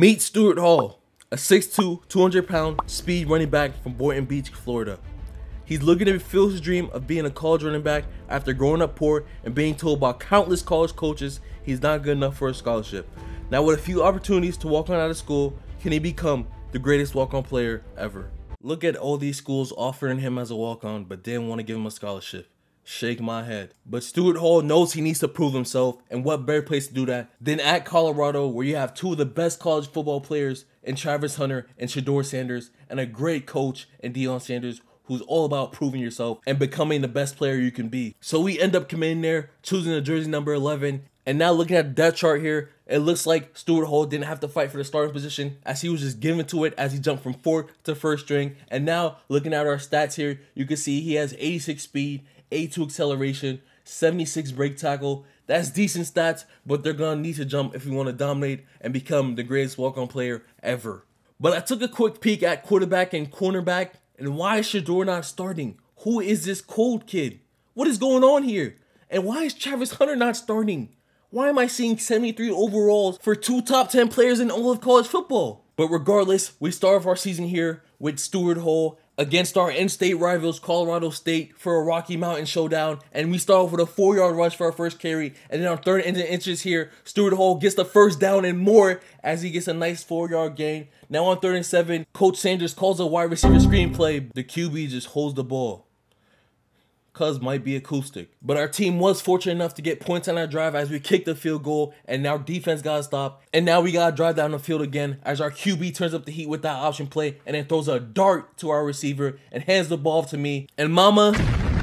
Meet Stewart Hall, a 6'2", 200 pound speed running back from Boynton Beach, Florida. He's looking to fulfill his dream of being a college running back after growing up poor and being told by countless college coaches he's not good enough for a scholarship. Now with a few opportunities to walk on out of school, can he become the greatest walk-on player ever? Look at all these schools offering him as a walk-on but didn't want to give him a scholarship. Shake my head. But Stewart Hall knows he needs to prove himself, and what better place to do that than at Colorado, where you have two of the best college football players in Travis Hunter and Shedeur Sanders, and a great coach in Deion Sanders who's all about proving yourself and becoming the best player you can be. So we end up committing there, choosing the jersey number 11. And now looking at the depth chart here, it looks like Stewart Hall didn't have to fight for the starting position as he was just given to it as he jumped from fourth to first string. And now looking at our stats here, you can see he has 86 speed, 82 acceleration, 76 break tackle. That's decent stats, but they're gonna need to jump if we want to dominate and become the greatest walk-on player ever. But I took a quick peek at quarterback and cornerback, and why is Shedeur not starting? Who is this cold kid? What is going on here? And why is Travis Hunter not starting? Why am I seeing 73 overalls for two top 10 players in all of college football? But regardless, we start off our season here with Stewart Hall against our in-state rivals Colorado State for a Rocky Mountain showdown. And we start off with a four-yard rush for our first carry. And then our third and inches here, Stewart Hall gets the first down and more as he gets a nice four-yard gain. Now on third and seven, Coach Sanders calls a wide receiver screen play. The QB just holds the ball. Cuz might be acoustic. But our team was fortunate enough to get points on our drive as we kicked the field goal and now defense got stopped. And now we gotta drive down the field again as our QB turns up the heat with that option play and then throws a dart to our receiver and hands the ball to me. And mama,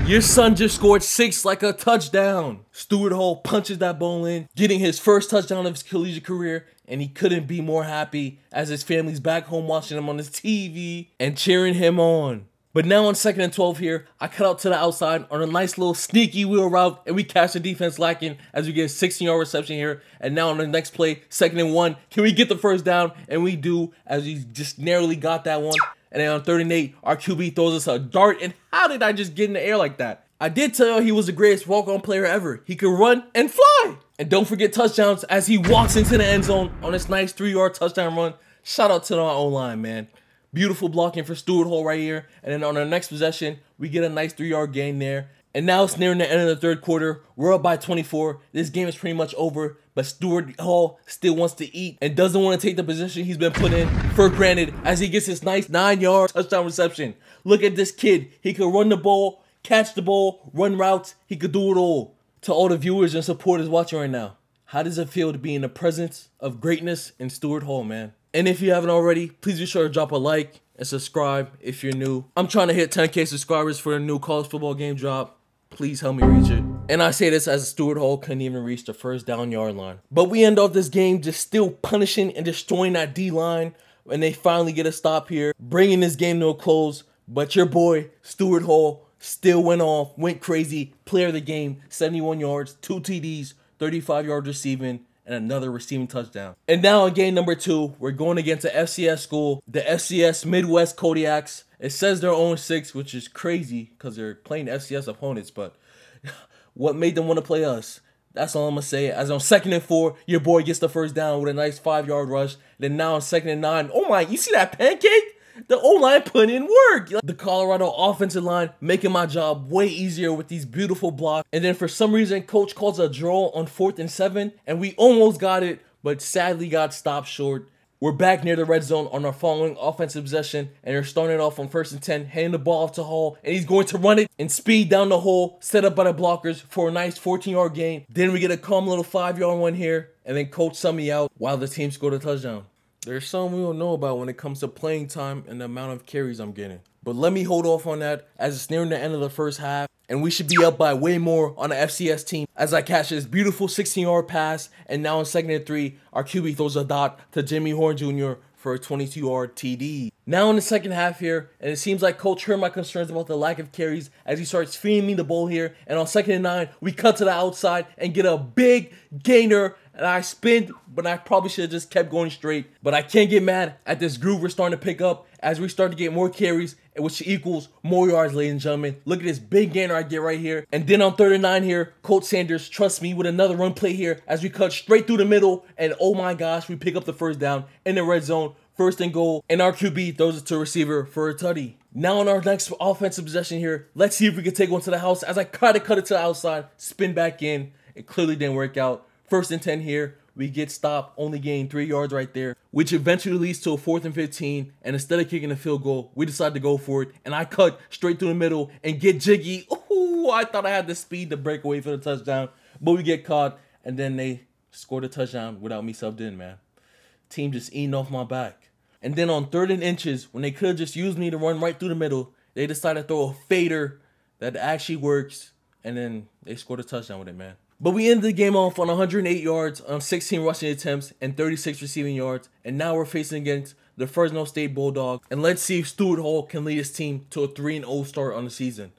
your son just scored six like a touchdown. Stewart Hall punches that ball in, getting his first touchdown of his collegiate career, and he couldn't be more happy as his family's back home watching him on his TV and cheering him on. But now on second and 12 here, I cut out to the outside on a nice little sneaky wheel route, and we catch the defense lacking as we get a 16 yard reception here. And now on the next play, second and one, can we get the first down? And we do, as we just narrowly got that one. And then on third and eight, our QB throws us a dart. And how did I just get in the air like that? I did tell you he was the greatest walk-on player ever. He could run and fly. And don't forget touchdowns as he walks into the end zone on this nice three-yard touchdown run. Shout out to our O-line, man. Beautiful blocking for Stewart Hall right here. And then on our next possession, we get a nice three-yard gain there. And now it's nearing the end of the third quarter. We're up by 24. This game is pretty much over. But Stewart Hall still wants to eat and doesn't want to take the position he's been put in for granted as he gets his nice nine-yard touchdown reception. Look at this kid. He could run the ball, catch the ball, run routes. He could do it all. To all the viewers and supporters watching right now, how does it feel to be in the presence of greatness in Stewart Hall, man? And if you haven't already, please be sure to drop a like and subscribe if you're new. I'm trying to hit 10k subscribers for a new college football game drop. Please help me reach it. And I say this as Stewart Hall couldn't even reach the first down yard line. But we end off this game just still punishing and destroying that D line. And they finally get a stop here, bringing this game to a close. But your boy, Stewart Hall, still went off, went crazy, player of the game, 71 yards, two TDs, 35 yards receiving, and another receiving touchdown. And now in game number two, we're going against the FCS school, the FCS Midwest Kodiaks. It says they're own six, which is crazy because they're playing FCS opponents, but what made them want to play us? That's all I'm gonna say. As on second and four, your boy gets the first down with a nice five yard rush. Then now on second and nine, oh my, you see that pancake? The O line put in work. The Colorado offensive line making my job way easier with these beautiful blocks. And then for some reason, coach calls a draw on fourth and seven, and we almost got it, but sadly got stopped short. We're back near the red zone on our following offensive possession, and they're starting off on first and 10, handing the ball off to Hall, and he's going to run it and speed down the hole, set up by the blockers for a nice 14 yard gain. Then we get a calm little five yard one here, and then coach sum me out while the team scored a touchdown. There's some we don't know about when it comes to playing time and the amount of carries I'm getting. But let me hold off on that as it's nearing the end of the first half. And we should be up by way more on the FCS team as I catch this beautiful 16 yard pass. And now in second and three, our QB throws a dot to Jimmy Horn Jr. for a 22 yard TD. Now in the second half here, and it seems like Coach heard my concerns about the lack of carries as he starts feeding me the ball here. And on second and nine, we cut to the outside and get a big gainer and I spinned, but I probably should have just kept going straight. But I can't get mad at this groove we're starting to pick up as we start to get more carries, which equals more yards, ladies and gentlemen. Look at this big gainer I get right here. And then on 39 here, Colt Sanders, trust me, with another run play here as we cut straight through the middle. And oh my gosh, we pick up the first down in the red zone. First and goal, and our QB throws it to receiver for a tutty. Now on our next offensive possession here, let's see if we can take one to the house as I try to cut it to the outside, spin back in. It clearly didn't work out. First and 10 here, we get stopped, only gain three yards right there, which eventually leads to a fourth and 15. And instead of kicking a field goal, we decide to go for it. And I cut straight through the middle and get jiggy. Ooh, I thought I had the speed to break away for the touchdown, but we get caught. And then they scored a touchdown without me subbed in, man. Team just eating off my back. And then on third and inches, when they could have just used me to run right through the middle, they decided to throw a fader that actually works. And then they scored a touchdown with it, man. But we ended the game off on 108 yards on 16 rushing attempts and 36 receiving yards. And now we're facing against the Fresno State Bulldogs. And let's see if Stewart Hall can lead his team to a 3 0 start on the season.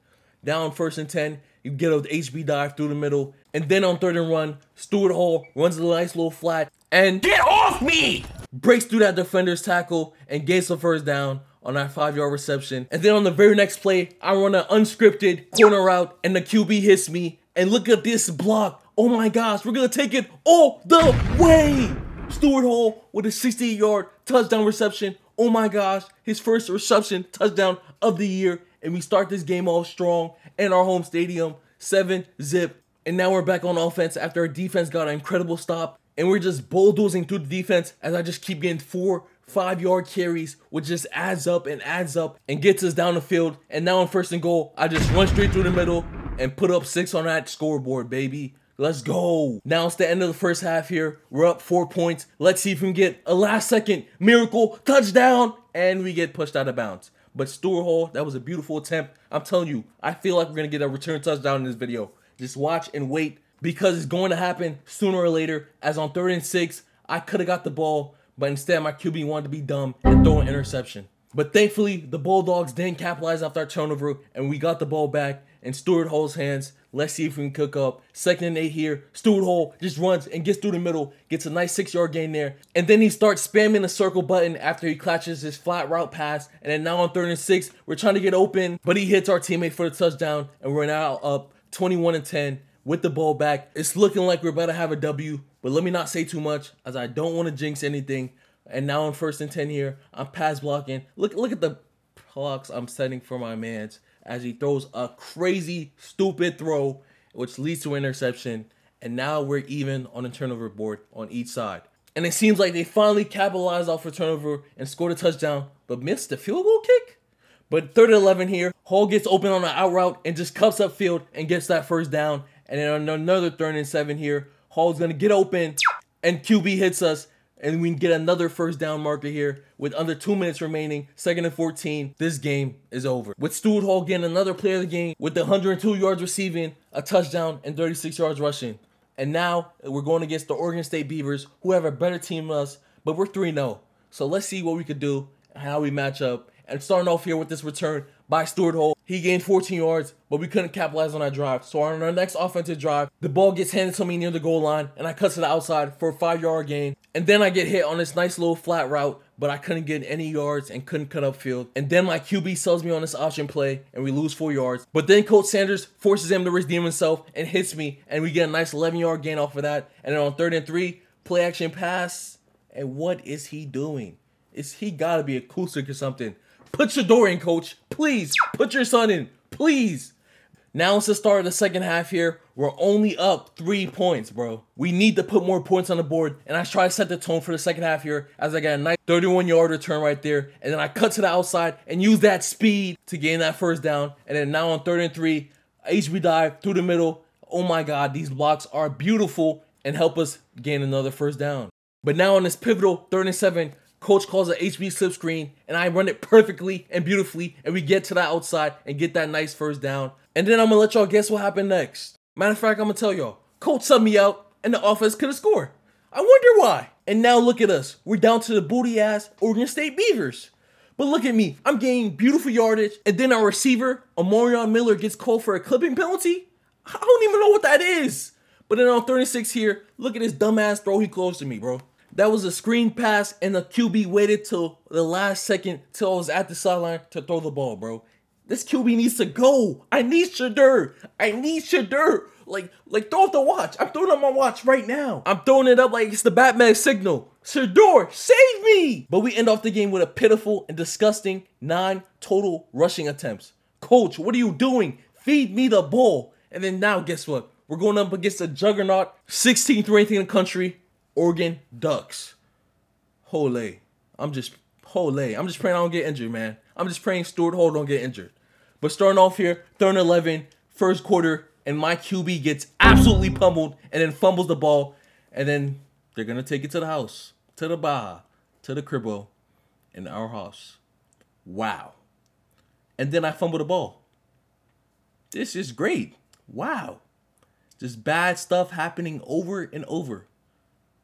Down first and 10, you get a HB dive through the middle. And then on third and run, Stewart Hall runs a nice little flat and Get off me! breaks through that defender's tackle and gets the first down on that five yard reception. And then on the very next play, I run an unscripted corner route and the QB hits me. And look at this block. Oh my gosh, we're gonna take it all the way. Stewart Hall with a 68 yard touchdown reception. Oh my gosh, his first reception touchdown of the year. And we start this game off strong in our home stadium, 7 zip. And now we're back on offense after our defense got an incredible stop. And we're just bulldozing through the defense as I just keep getting four, five yard carries, which just adds up and adds up and gets us down the field. And now on first and goal, I just run straight through the middle and put up six on that scoreboard, baby. Let's go. Now it's the end of the first half here. We're up four points. Let's see if we can get a last second miracle touchdown. And we get pushed out of bounds. But Stewart Hall, that was a beautiful attempt. I'm telling you, I feel like we're going to get a return touchdown in this video. Just watch and wait because it's going to happen sooner or later. As on third and six, I could have got the ball, but instead my QB wanted to be dumb and throw an interception. But thankfully, the Bulldogs didn't capitalize off our turnover, and we got the ball back in Stewart Hall's hands. Let's see if we can cook up. Second and eight here. Stewart Hall just runs and gets through the middle, gets a nice six yard gain there. And then he starts spamming the circle button after he clutches his flat route pass. And then now on third and six, we're trying to get open, but he hits our teammate for the touchdown, and we're now up 21 and 10 with the ball back. It's looking like we're about to have a W, but let me not say too much as I don't want to jinx anything. And now on first and 10 here, I'm pass blocking. Look look at the blocks I'm setting for my mans as he throws a crazy, stupid throw, which leads to interception. And now we're even on the turnover board on each side. And it seems like they finally capitalized off a turnover and scored a touchdown, but missed the field goal kick. But third and 11 here, Hall gets open on an out route and just cups up field and gets that first down. And then on another third and seven here, Hall's gonna get open and QB hits us and we get another first down marker here with under two minutes remaining, second and 14. This game is over. With Stewart Hall getting another player of the game with the 102 yards receiving, a touchdown, and 36 yards rushing. And now we're going against the Oregon State Beavers, who have a better team than us, but we're 3 0. So let's see what we could do, how we match up. And starting off here with this return by Stewart Hall. He gained 14 yards, but we couldn't capitalize on that drive. So on our next offensive drive, the ball gets handed to me near the goal line, and I cut to the outside for a five yard gain. And then I get hit on this nice little flat route, but I couldn't get any yards and couldn't cut up field. And then my QB sells me on this option play, and we lose four yards. But then Coach Sanders forces him to redeem himself and hits me, and we get a nice 11 yard gain off of that. And then on third and three, play action pass. And what is he doing? Is he gotta be acoustic or something? Put Shedeur in, coach. Please, put your son in. Please. Now it's the start of the second half here. We're only up three points, bro. We need to put more points on the board. And I try to set the tone for the second half here as I got a nice 31 yard return right there. And then I cut to the outside and use that speed to gain that first down. And then now on third and three, HB dive through the middle. Oh my God, these blocks are beautiful and help us gain another first down. But now on this pivotal third and seven, Coach calls an HB slip screen, and I run it perfectly and beautifully, and we get to the outside and get that nice first down. And then I'm gonna let y'all guess what happened next. Matter of fact, I'm gonna tell y'all. Coach subbed me out, and the offense couldn't score. I wonder why. And now look at us. We're down to the booty ass Oregon State Beavers. But look at me. I'm gaining beautiful yardage, and then our receiver, Omarion Miller, gets called for a clipping penalty. I don't even know what that is. But then on 36 here, look at this dumbass throw he closed to me, bro. That was a screen pass, and the QB waited till the last second till I was at the sideline to throw the ball, bro. This QB needs to go. I need Shedeur. I need Shedeur. Like, like throw up the watch. I'm throwing up my watch right now. I'm throwing it up like it's the Batman signal. Shedeur, save me! But we end off the game with a pitiful and disgusting nine total rushing attempts. Coach, what are you doing? Feed me the ball. And then now, guess what? We're going up against the juggernaut, 16th ranked in the country, Oregon Ducks. Holy. I'm just, holy. I'm just praying I don't get injured, man. I'm just praying Stewart Hall don't get injured. But starting off here, third and 11, first quarter, and my QB gets absolutely pummeled and then fumbles the ball. And then they're going to take it to the house, to the Baja, to the cribbo, in our house. Wow. And then I fumble the ball. This is great. Wow. Just bad stuff happening over and over.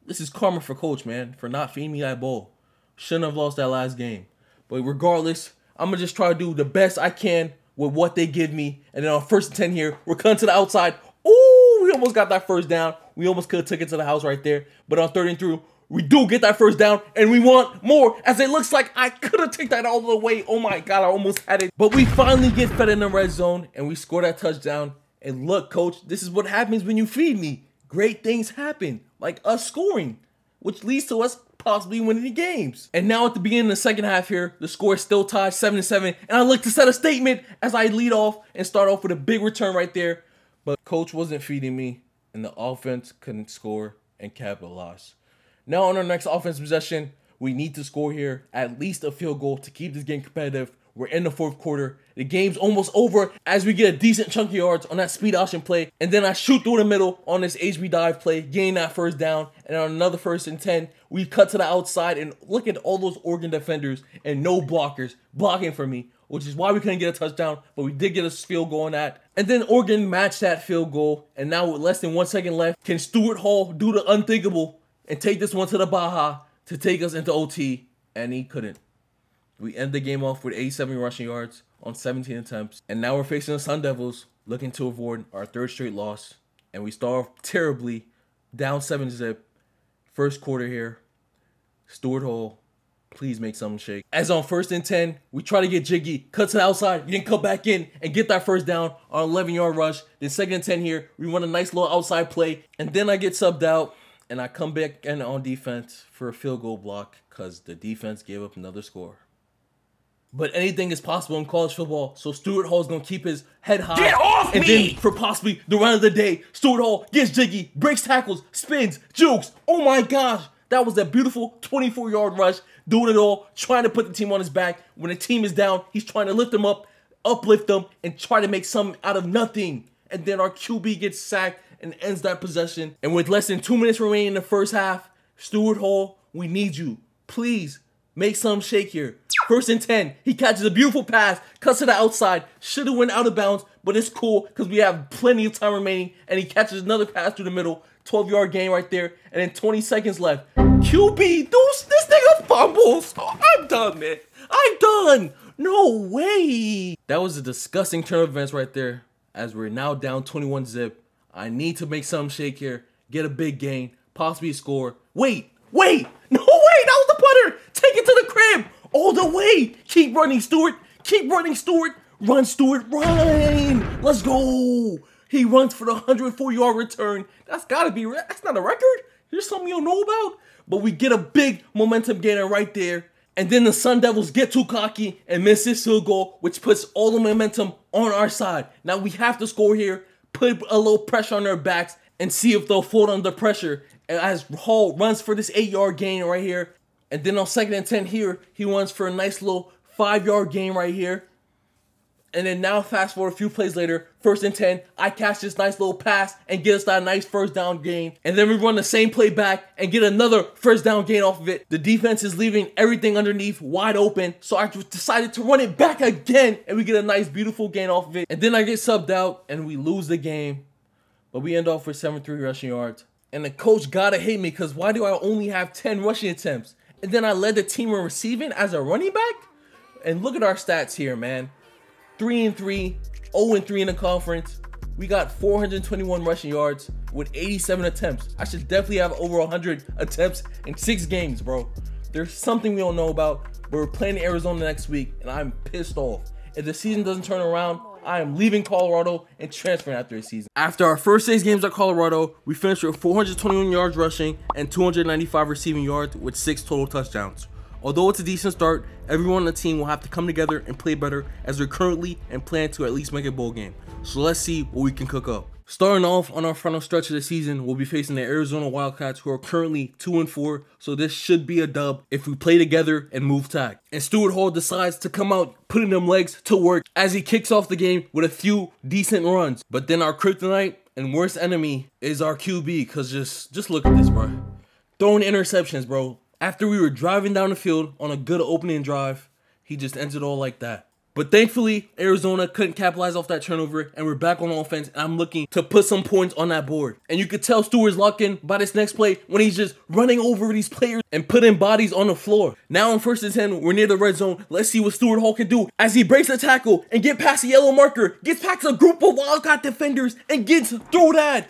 This is karma for coach, man, for not feeding me that ball. Shouldn't have lost that last game. But regardless, I'm gonna just try to do the best I can with what they give me. And then on first and 10 here, we're cutting to the outside. Ooh, we almost got that first down. We almost could have took it to the house right there. But on third and through, we do get that first down and we want more as it looks like I could have taken that all the way. Oh my God, I almost had it. But we finally get fed in the red zone and we score that touchdown. And look, coach, this is what happens when you feed me. Great things happen, like us scoring, which leads to us possibly winning the games. And now at the beginning of the second half here, the score is still tied 7 7. And I look to set a statement as I lead off and start off with a big return right there. But coach wasn't feeding me, and the offense couldn't score and capitalize. Now on our next offense possession, we need to score here at least a field goal to keep this game competitive. We're in the fourth quarter. The game's almost over as we get a decent chunk of yards on that speed option play. And then I shoot through the middle on this HB dive play, gain that first down. And on another first and 10, we cut to the outside and look at all those Oregon defenders and no blockers blocking for me, which is why we couldn't get a touchdown, but we did get a field goal on that. And then Oregon matched that field goal. And now with less than one second left, can Stewart Hall do the unthinkable and take this one to the Baja to take us into OT? And he couldn't. We end the game off with 87 rushing yards on 17 attempts. And now we're facing the Sun Devils, looking to avoid our third straight loss. And we start off terribly, down 7 zip. First quarter here. Stewart Hall, please make something shake. As on first and 10, we try to get jiggy, cut to the outside, then cut back in and get that first down on 11 yard rush. Then second and 10 here, we run a nice little outside play. And then I get subbed out and I come back in on defense for a field goal block because the defense gave up another score. But anything is possible in college football, so Stewart Hall's gonna keep his head high. Get off and me! then for possibly the run of the day, Stewart Hall gets jiggy, breaks tackles, spins, jukes. Oh my gosh, that was a beautiful 24-yard rush, doing it all, trying to put the team on his back. When the team is down, he's trying to lift them up, uplift them, and try to make something out of nothing. And then our QB gets sacked and ends that possession. And with less than two minutes remaining in the first half, Stewart Hall, we need you. Please make some shake here. First and 10. He catches a beautiful pass, cuts to the outside. Should have went out of bounds, but it's cool because we have plenty of time remaining. And he catches another pass through the middle. 12 yard gain right there. And then 20 seconds left. QB, those, this nigga fumbles. Oh, I'm done, man. I'm done. No way. That was a disgusting turn of events right there. As we're now down 21 zip. I need to make some shake here. Get a big gain. Possibly score. Wait, wait. No way. That was the putter. Take it to the crib all the way. Keep running, Stewart. Keep running, Stewart. Run, Stewart. Run. Let's go. He runs for the 104 yard return. That's got to be, that's not a record. There's something you don't know about. But we get a big momentum gainer right there. And then the Sun Devils get too cocky and miss this field goal, which puts all the momentum on our side. Now we have to score here, put a little pressure on their backs, and see if they'll fold under pressure. And as Hall runs for this eight yard gain right here, and then on second and 10 here, he runs for a nice little five yard gain right here. And then now fast forward a few plays later, first and 10, I catch this nice little pass and get us that nice first down gain. And then we run the same play back and get another first down gain off of it. The defense is leaving everything underneath wide open. So I decided to run it back again and we get a nice beautiful gain off of it. And then I get subbed out and we lose the game. But we end off with 73 rushing yards. And the coach gotta hate me because why do I only have 10 rushing attempts? And then I led the team in receiving as a running back? And look at our stats here, man. 3 and 3, 0 and 3 in the conference. we got 421 rushing yards with 87 attempts. I should definitely have over 100 attempts in six games, bro. There's something we don't know about, but we're playing Arizona next week, and I'm pissed off. If the season doesn't turn around, I am leaving Colorado and transferring after the season. After our first six games at Colorado, we finished with 421 yards rushing and 295 receiving yards with six total touchdowns. Although it's a decent start, everyone on the team will have to come together and play better as we're currently and plan to at least make a bowl game. So let's see what we can cook up. Starting off on our final stretch of the season, we'll be facing the Arizona Wildcats, who are currently 2 and 4, so this should be a dub if we play together and move tack. And Stewart Hall decides to come out putting them legs to work as he kicks off the game with a few decent runs. But then our kryptonite and worst enemy is our QB, because just, just look at this, bro. Throwing interceptions, bro. After we were driving down the field on a good opening drive, he just ends it all like that. But thankfully, Arizona couldn't capitalize off that turnover, and we're back on offense. And I'm looking to put some points on that board. And you could tell Stewart's locked in by this next play when he's just running over these players and putting bodies on the floor. Now on first and 10, we're near the red zone. Let's see what Stewart Hall can do as he breaks the tackle and get past the yellow marker, gets past a group of Wildcat defenders, and gets through that.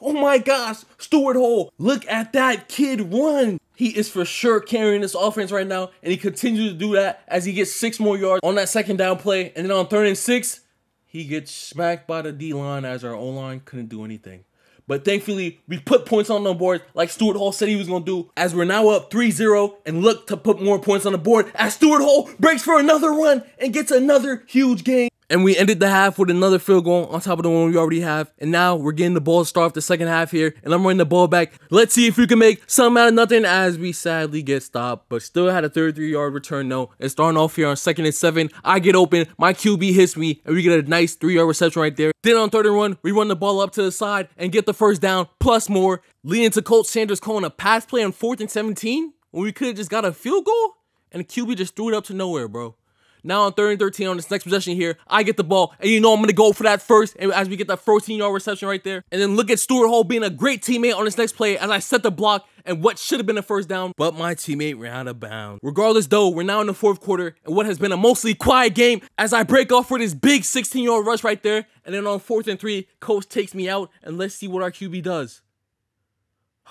Oh my gosh, Stewart Hall, look at that kid run. He is for sure carrying this offense right now, and he continues to do that as he gets six more yards on that second down play. And then on third and six, he gets smacked by the D line as our O line couldn't do anything. But thankfully, we put points on the board like Stewart Hall said he was going to do as we're now up 3-0 and look to put more points on the board as Stewart Hall breaks for another run and gets another huge game. And we ended the half with another field goal on top of the one we already have. And now we're getting the ball to start off the second half here. And I'm running the ball back. Let's see if we can make something out of nothing as we sadly get stopped. But still had a 33 yard return though. And starting off here on second and seven, I get open. My QB hits me. And we get a nice three yard reception right there. Then on third and one, we run the ball up to the side and get the first down plus more. Leading to Colt Sanders calling a pass play on fourth and 17 when we could have just got a field goal. And the QB just threw it up to nowhere, bro. Now on third and 13 on this next possession here, I get the ball. And you know I'm going to go for that first as we get that 14 yard reception right there. And then look at Stewart Hall being a great teammate on this next play as I set the block and what should have been a first down, but my teammate ran out of bounds. Regardless though, we're now in the fourth quarter and what has been a mostly quiet game as I break off for this big 16 yard rush right there. And then on fourth and three, coach takes me out and let's see what our QB does.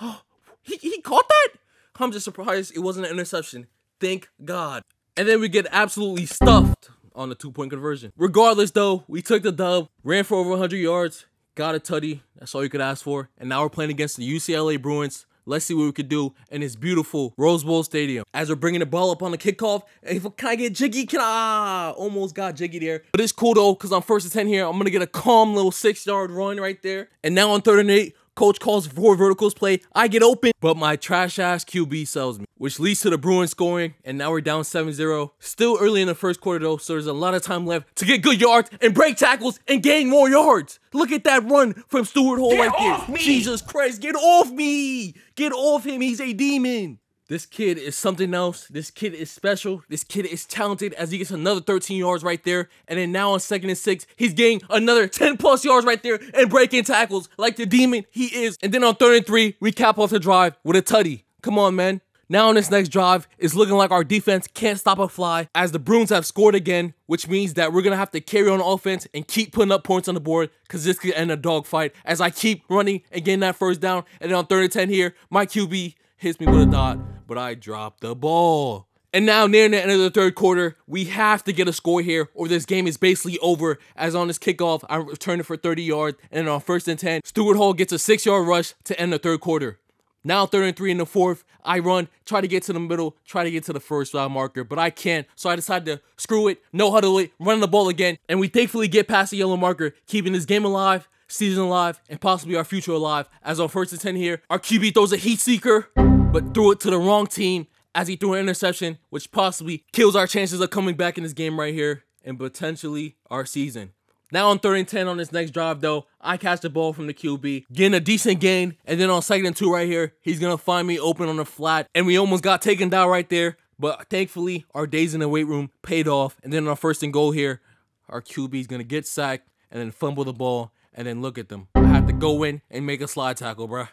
he, he caught that? I'm just surprised it wasn't an interception. Thank God. And then we get absolutely stuffed on the two-point conversion. Regardless, though, we took the dub, ran for over 100 yards, got a tutty. That's all you could ask for. And now we're playing against the UCLA Bruins. Let's see what we could do in this beautiful Rose Bowl Stadium. As we're bringing the ball up on the kickoff, if I can I get jiggy? Can I? Almost got jiggy there. But it's cool though, because on first and 10 here, I'm going to get a calm little six yard run right there. And now on third and eight, Coach calls for verticals play. I get open, but my trash ass QB sells me, which leads to the Bruins scoring. And now we're down 7 0. Still early in the first quarter, though, so there's a lot of time left to get good yards and break tackles and gain more yards. Look at that run from Stewart Hall get right there. Me. Jesus Christ, get off me! Get off him, he's a demon. This kid is something else. This kid is special. This kid is talented as he gets another 13 yards right there. And then now on second and six, he's getting another 10 plus yards right there and breaking tackles like the demon he is. And then on third and three, we cap off the drive with a tutty. Come on, man. Now on this next drive, it's looking like our defense can't stop a fly as the Bruins have scored again, which means that we're going to have to carry on offense and keep putting up points on the board because this could end a dogfight as I keep running and getting that first down. And then on third and 10 here, my QB hits me with a dot but I dropped the ball. And now, near the end of the third quarter, we have to get a score here, or this game is basically over. As on this kickoff, I return it for 30 yards, and on first and 10, Stewart Hall gets a six yard rush to end the third quarter. Now, third and three in the fourth, I run, try to get to the middle, try to get to the first round marker, but I can't. So I decide to screw it, no huddle it, run the ball again, and we thankfully get past the yellow marker, keeping this game alive, season alive, and possibly our future alive. As on first and 10 here, our QB throws a heat seeker but threw it to the wrong team as he threw an interception, which possibly kills our chances of coming back in this game right here and potentially our season. Now on third and 10 on this next drive, though, I catch the ball from the QB, getting a decent gain, and then on second and two right here, he's to find me open on the flat, and we almost got taken down right there, but thankfully, our days in the weight room paid off, and then on first and goal here, our QB is to get sacked and then fumble the ball, and then look at them. I have to go in and make a slide tackle, bruh.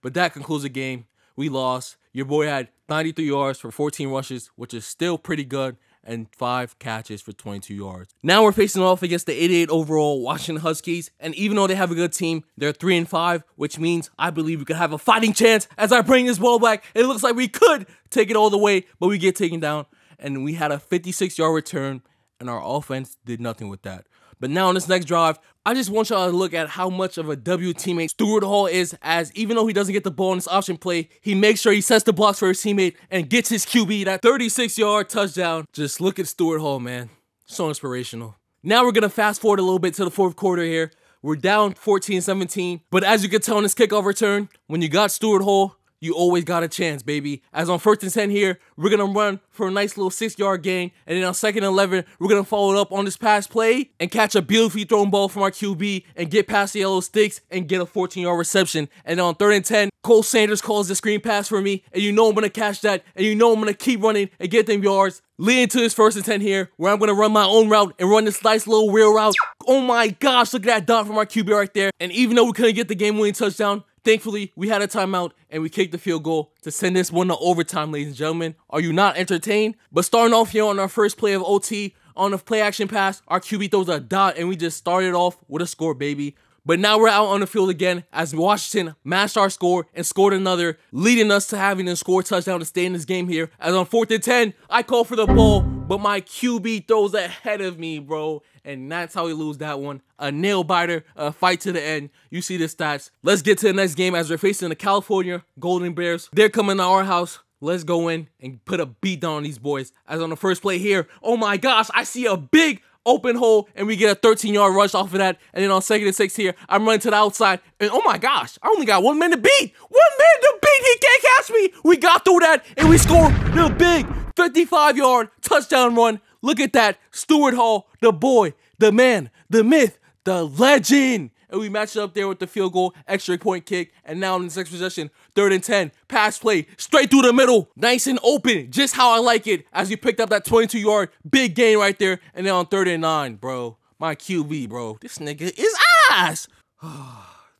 But that concludes the game. We lost. Your boy had 93 yards for 14 rushes, which is still pretty good, and five catches for 22 yards. Now we're facing off against the 88 overall Washington Huskies, and even though they have a good team, they're 3 and 5, which means I believe we could have a fighting chance as I bring this ball back. It looks like we could take it all the way, but we get taken down, and we had a 56 yard return, and our offense did nothing with that. But now on this next drive, I just want y'all to look at how much of a W teammate Stewart Hall is as even though he doesn't get the ball in this option play, he makes sure he sets the blocks for his teammate and gets his QB that 36 yard touchdown. Just look at Stewart Hall, man. So inspirational. Now we're going to fast forward a little bit to the fourth quarter here. We're down 14-17, but as you can tell in this kickoff return, when you got Stewart Hall, you always got a chance, baby. As on first and 10 here, we're going to run for a nice little six yard gain. And then on second and 11, we're going to follow it up on this pass play and catch a beautifully thrown ball from our QB and get past the yellow sticks and get a 14 yard reception. And on third and 10, Cole Sanders calls the screen pass for me. And you know I'm going to catch that. And you know I'm going to keep running and get them yards. Leading to this first and 10 here, where I'm going to run my own route and run this nice little wheel route. Oh my gosh, look at that dot from our QB right there. And even though we couldn't get the game winning touchdown, Thankfully, we had a timeout and we kicked the field goal to send this one to overtime, ladies and gentlemen. Are you not entertained? But starting off here on our first play of OT, on a play action pass, our QB throws a dot and we just started off with a score, baby. But now we're out on the field again as Washington matched our score and scored another, leading us to having to score touchdown to stay in this game here. As on 4th and 10, I call for the ball, but my QB throws ahead of me, bro. And that's how we lose that one. A nail biter, a fight to the end. You see the stats. Let's get to the next game as we're facing the California Golden Bears. They're coming to our house. Let's go in and put a beat down on these boys. As on the first play here, oh my gosh, I see a big open hole, and we get a 13 yard rush off of that. And then on second and six here, I'm running to the outside, and oh my gosh, I only got one man to beat. One man to beat. He can't catch me. We got through that, and we scored the big 55 yard touchdown run. Look at that. Stewart Hall, the boy, the man, the myth, the legend and we matched up there with the field goal, extra point kick, and now in the next possession, third and 10, pass play, straight through the middle, nice and open, just how I like it, as you picked up that 22 yard big gain right there, and then on third and nine, bro, my QB, bro, this nigga is ass.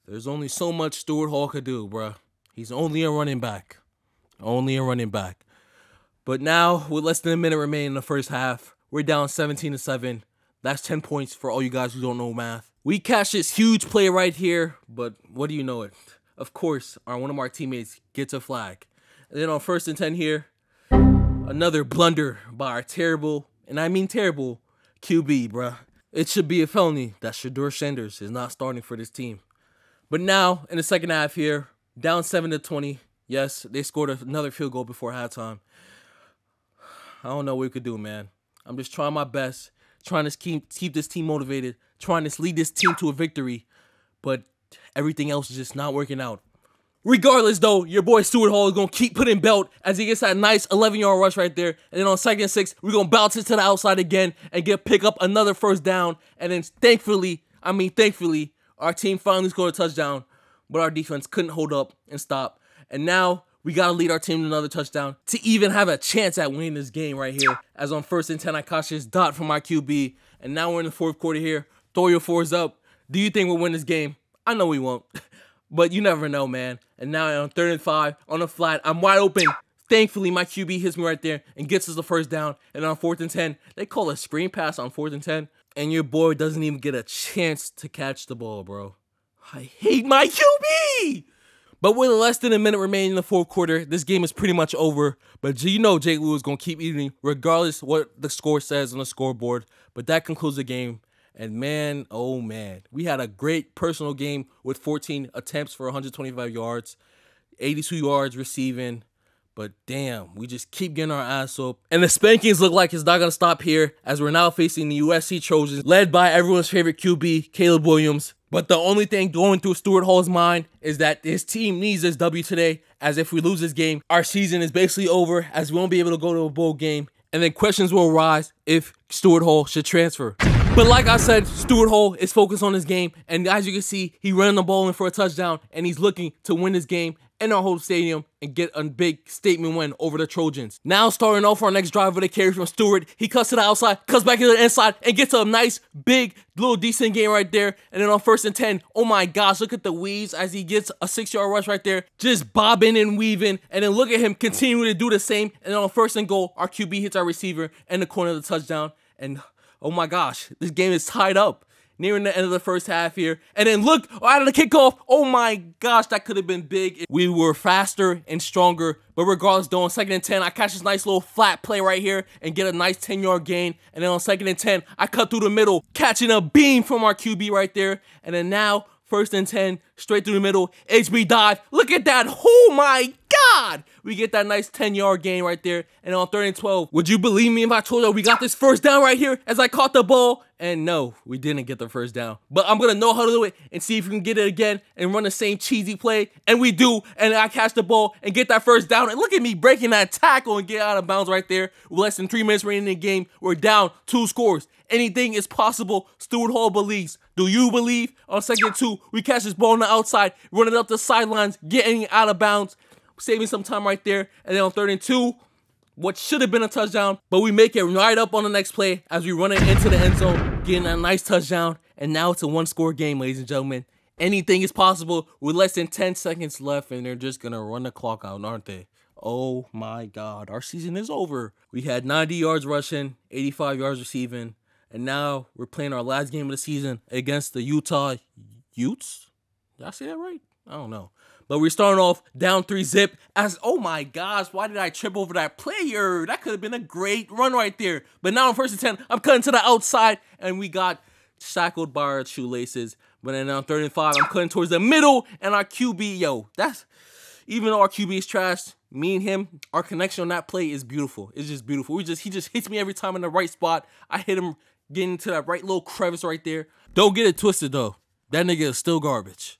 There's only so much Stewart Hall could do, bro. He's only a running back. Only a running back. But now, with less than a minute remaining in the first half, we're down 17 to 7. That's 10 points for all you guys who don't know math. We catch this huge play right here, but what do you know it? Of course, our one of our teammates gets a flag. And then on first and 10 here, another blunder by our terrible, and I mean terrible, QB, bruh. It should be a felony that Shedeur Sanders is not starting for this team. But now, in the second half here, down 7 to 20. Yes, they scored another field goal before halftime. I don't know what we could do, man. I'm just trying my best, trying to keep keep this team motivated, trying to lead this team to a victory, but everything else is just not working out. Regardless, though, your boy Stewart Hall is going to keep putting belt as he gets that nice 11 yard rush right there. And then on second and six, we're going to bounce it to the outside again and get pick up another first down. And then thankfully, I mean, thankfully, our team finally scored a touchdown, but our defense couldn't hold up and stop. And now we got to lead our team to another touchdown to even have a chance at winning this game right here. As on first and 10, I caught this dot from my QB. And now we're in the fourth quarter here. Throw your fours up. Do you think we'll win this game? I know we won't. but you never know, man. And now on third and five, on the flat, I'm wide open. Thankfully, my QB hits me right there and gets us the first down. And on fourth and 10, they call a screen pass on fourth and 10. And your boy doesn't even get a chance to catch the ball, bro. I hate my QB! But with less than a minute remaining in the fourth quarter, this game is pretty much over. But you know Jake Lewis is going to keep eating regardless what the score says on the scoreboard. But that concludes the game. And man, oh man, we had a great personal game with 14 attempts for 125 yards, 82 yards receiving. But damn, we just keep getting our ass up. And the spankings look like it's not going to stop here as we're now facing the USC Trojans, led by everyone's favorite QB, Caleb Williams. But the only thing going through Stewart Hall's mind is that his team needs this W today, as if we lose this game, our season is basically over, as we won't be able to go to a bowl game. And then questions will arise if Stewart Hall should transfer. But like I said, Stewart Hall is focused on his game. And as you can see, he ran the ball in for a touchdown and he's looking to win this game in our home stadium and get a big statement win over the Trojans. Now starting off our next drive with a carry from Stewart. He cuts to the outside, cuts back to the inside, and gets a nice, big, little decent game right there. And then on first and 10, oh my gosh, look at the weaves as he gets a six-yard rush right there. Just bobbing and weaving. And then look at him continuing to do the same. And then on first and goal, our QB hits our receiver in the corner of the touchdown. And oh my gosh, this game is tied up nearing the end of the first half here. And then look, oh, out of the kickoff, oh my gosh, that could have been big. We were faster and stronger, but regardless, though, on second and 10, I catch this nice little flat play right here and get a nice 10-yard gain. And then on second and 10, I cut through the middle, catching a beam from our QB right there. And then now, first and 10, straight through the middle, HB dive. Look at that, oh my God! We get that nice 10 yard gain right there. And on third and 12, would you believe me if I told you we got this first down right here as I caught the ball? And no, we didn't get the first down. But I'm going to know how to do it and see if we can get it again and run the same cheesy play. And we do. And I catch the ball and get that first down. And look at me breaking that tackle and get out of bounds right there. With less than three minutes remaining in the game, we're down two scores. Anything is possible. Stewart Hall believes. Do you believe? On second two, we catch this ball on the outside, running up the sidelines, getting out of bounds saving some time right there. And then on third and two, what should have been a touchdown, but we make it right up on the next play as we run it into the end zone, getting a nice touchdown. And now it's a one score game, ladies and gentlemen. Anything is possible with less than 10 seconds left, and they're just going to run the clock out, aren't they? Oh my God, our season is over. We had 90 yards rushing, 85 yards receiving, and now we're playing our last game of the season against the Utah Utes. Did I say that right? I don't know. But we're starting off down three zip as, oh my gosh, why did I trip over that player? That could have been a great run right there. But now on first and 10, I'm cutting to the outside and we got shackled by our shoelaces. But then on third and five, I'm cutting towards the middle and our QB, yo, that's, even though our QB is trash, me and him, our connection on that play is beautiful. It's just beautiful. We just, he just hits me every time in the right spot. I hit him getting to that right little crevice right there. Don't get it twisted though. That nigga is still garbage.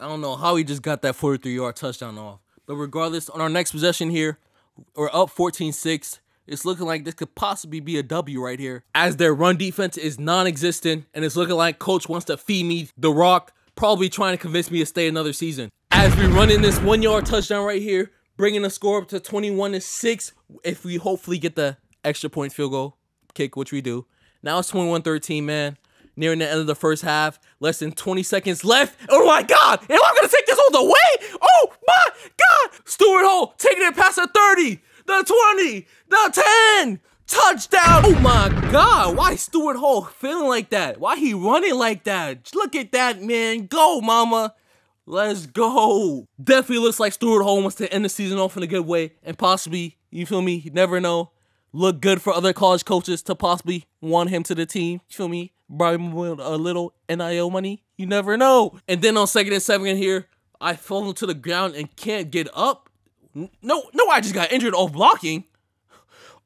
I don't know how he just got that 43 yard touchdown off. But regardless, on our next possession here, we're up 14 6. It's looking like this could possibly be a W right here, as their run defense is non existent, and it's looking like Coach wants to feed me the rock, probably trying to convince me to stay another season. As we run in this one yard touchdown right here, bringing the score up to 21 6 if we hopefully get the extra point field goal kick, which we do. Now it's 21 13, man nearing the end of the first half. Less than 20 seconds left. Oh my God! Am I gonna take this all the way? Oh my God! Stewart Hall taking it past the 30, the 20, the 10. Touchdown! Oh my God! Why Stewart Hall feeling like that? Why he running like that? Look at that, man. Go, mama. Let's go. Definitely looks like Stewart Hall wants to end the season off in a good way and possibly, you feel me, you never know, look good for other college coaches to possibly want him to the team. You feel me? Bribe with a little NIL money. You never know. And then on second and seven here, I fall to the ground and can't get up. No, no, I just got injured off blocking.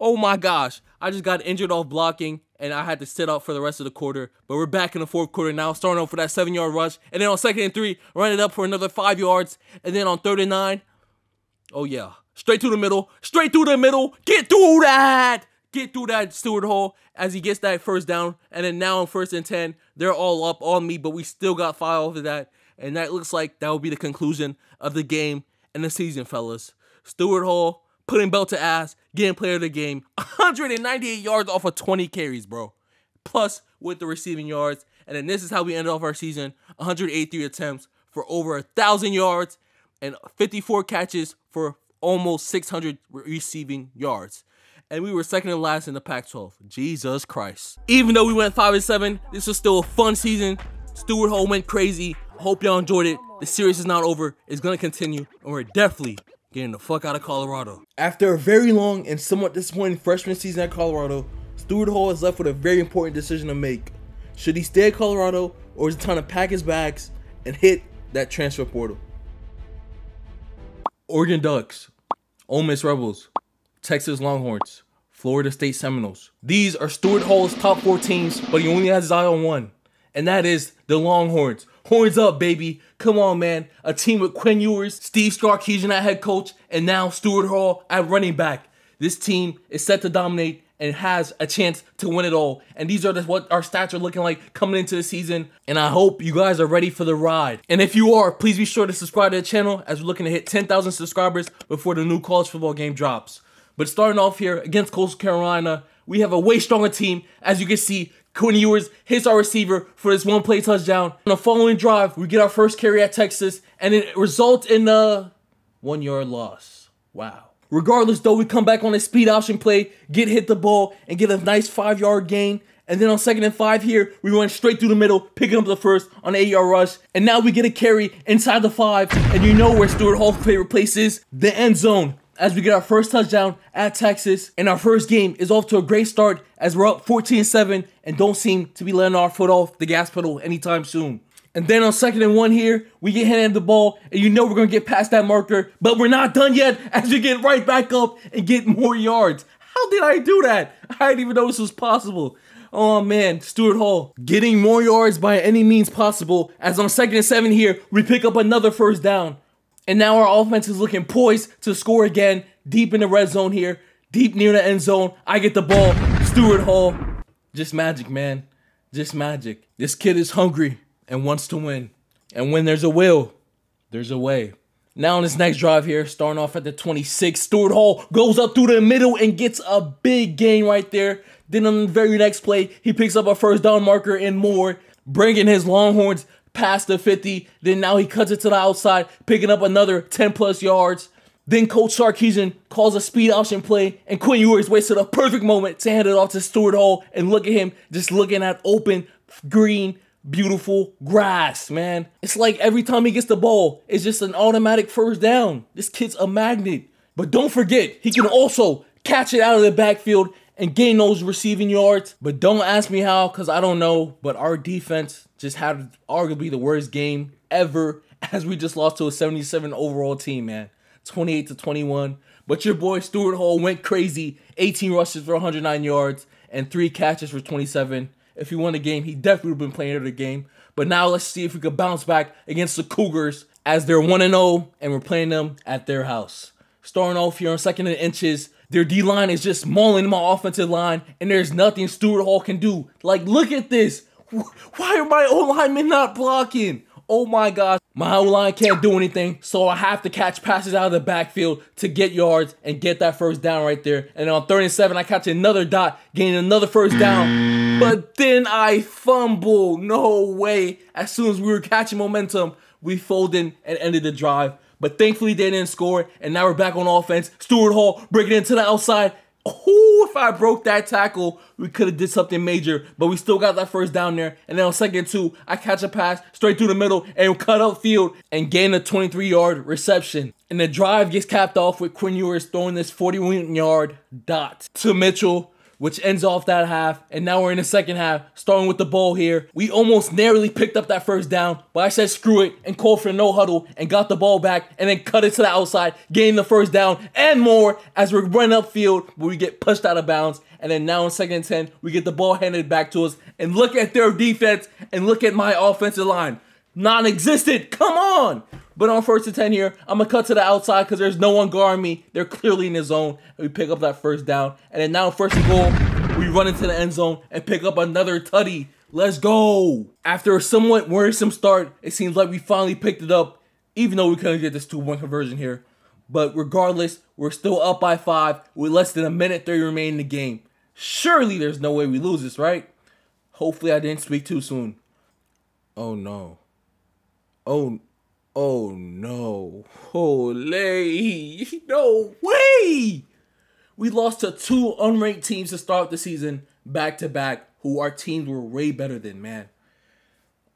Oh my gosh. I just got injured off blocking and I had to sit out for the rest of the quarter. But we're back in the fourth quarter now, starting off for that seven yard rush. And then on second and three, run it up for another five yards. And then on third and nine, oh yeah, straight through the middle, straight through the middle. Get through that get through that Stewart Hall as he gets that first down. And then now on first and 10, they're all up on me, but we still got five over that. And that looks like that will be the conclusion of the game and the season, fellas. Stewart Hall putting belt to ass, getting player of the game. 198 yards off of 20 carries, bro. Plus with the receiving yards. And then this is how we ended off our season. 183 attempts for over a thousand yards and 54 catches for almost 600 receiving yards and we were second to last in the Pac-12. Jesus Christ. Even though we went 5 and 7, this was still a fun season. Stewart Hall went crazy. Hope y'all enjoyed it. The series is not over. It's gonna continue, and we're definitely getting the fuck out of Colorado. After a very long and somewhat disappointing freshman season at Colorado, Stewart Hall is left with a very important decision to make. Should he stay at Colorado, or is it time to pack his bags and hit that transfer portal? Oregon Ducks, Ole Miss Rebels, Texas Longhorns, Florida State Seminoles. These are Stewart Hall's top four teams, but he only has his eye on one, and that is the Longhorns. Horns up, baby. Come on, man. A team with Quinn Ewers, Steve Sarkisian at head coach, and now Stewart Hall at running back. This team is set to dominate and has a chance to win it all. And these are the, what our stats are looking like coming into the season. And I hope you guys are ready for the ride. And if you are, please be sure to subscribe to the channel as we're looking to hit 10,000 subscribers before the new college football game drops. But starting off here against Coastal Carolina, we have a way stronger team. As you can see, Quinn Ewers hits our receiver for this one play touchdown. On the following drive, we get our first carry at Texas, and it results in a one yard loss. Wow. Regardless, though, we come back on a speed option play, get hit the ball, and get a nice five yard gain. And then on second and five here, we run straight through the middle, picking up the first on an eight yard rush. And now we get a carry inside the five. And you know where Stewart Hall's favorite place is the end zone as we get our first touchdown at Texas. And our first game is off to a great start as we're up 14-7 and don't seem to be letting our foot off the gas pedal anytime soon. And then on second and one here, we get handed the ball, and you know we're going to get past that marker, but we're not done yet as we get right back up and get more yards. How did I do that? I didn't even know this was possible. Oh man, Stewart Hall getting more yards by any means possible. As on second and seven here, we pick up another first down. And now our offense is looking poised to score again, deep in the red zone here, deep near the end zone. I get the ball. Stewart Hall. Just magic, man. Just magic. This kid is hungry and wants to win. And when there's a will, there's a way. Now on this next drive here, starting off at the 26, Stewart Hall goes up through the middle and gets a big gain right there. Then on the very next play, he picks up a first down marker and more, bringing his Longhorns past the 50. Then now he cuts it to the outside, picking up another 10 plus yards. Then Coach Sarkisian calls a speed option play, and Quinn Ewers wasted a perfect moment to hand it off to Stewart Hall. And look at him just looking at open, green, beautiful grass, man. It's like every time he gets the ball, it's just an automatic first down. This kid's a magnet. But don't forget, he can also catch it out of the backfield and gain those receiving yards. But don't ask me how, because I don't know. But our defense just had arguably the worst game ever as we just lost to a 77 overall team, man. 28 to 21. But your boy Stewart Hall went crazy. 18 rushes for 109 yards and three catches for 27. If he won the game, he definitely would have been playing of the game. But now let's see if we could bounce back against the Cougars as they're 1 0 and we're playing them at their house. Starting off here on second and inches, their D line is just mauling my offensive line, and there's nothing Stewart Hall can do. Like, look at this. Why are my O linemen not blocking? Oh my gosh, my O line can't do anything, so I have to catch passes out of the backfield to get yards and get that first down right there. And on 37, I catch another dot, gaining another first down. But then I fumble. No way. As soon as we were catching momentum, we folded and ended the drive. But thankfully they didn't score, and now we're back on offense. Stewart Hall breaking into the outside. Oh, if I broke that tackle, we could have did something major, but we still got that first down there. And then on second two, I catch a pass straight through the middle and cut up field and gain a 23-yard reception. And the drive gets capped off with Quinn Ewers throwing this 41-yard dot to Mitchell which ends off that half. And now we're in the second half, starting with the ball here. We almost narrowly picked up that first down, but I said screw it and called for no huddle and got the ball back and then cut it to the outside, gain the first down and more as we're running upfield where we get pushed out of bounds. And then now in second and 10, we get the ball handed back to us. And look at their defense and look at my offensive line. Non-existent. Come on. But on first and 10 here, I'm going to cut to the outside because there's no one guarding me. They're clearly in the zone. We pick up that first down. And then now first and goal, we run into the end zone and pick up another tutty. Let's go. After a somewhat worrisome start, it seems like we finally picked it up, even though we couldn't get this 2-1 conversion here. But regardless, we're still up by 5 with less than a minute 30 remaining in the game. Surely there's no way we lose this, right? Hopefully I didn't speak too soon. Oh no. Oh Oh no. Holy. No way. We lost to two unranked teams to start the season back to back who our teams were way better than, man.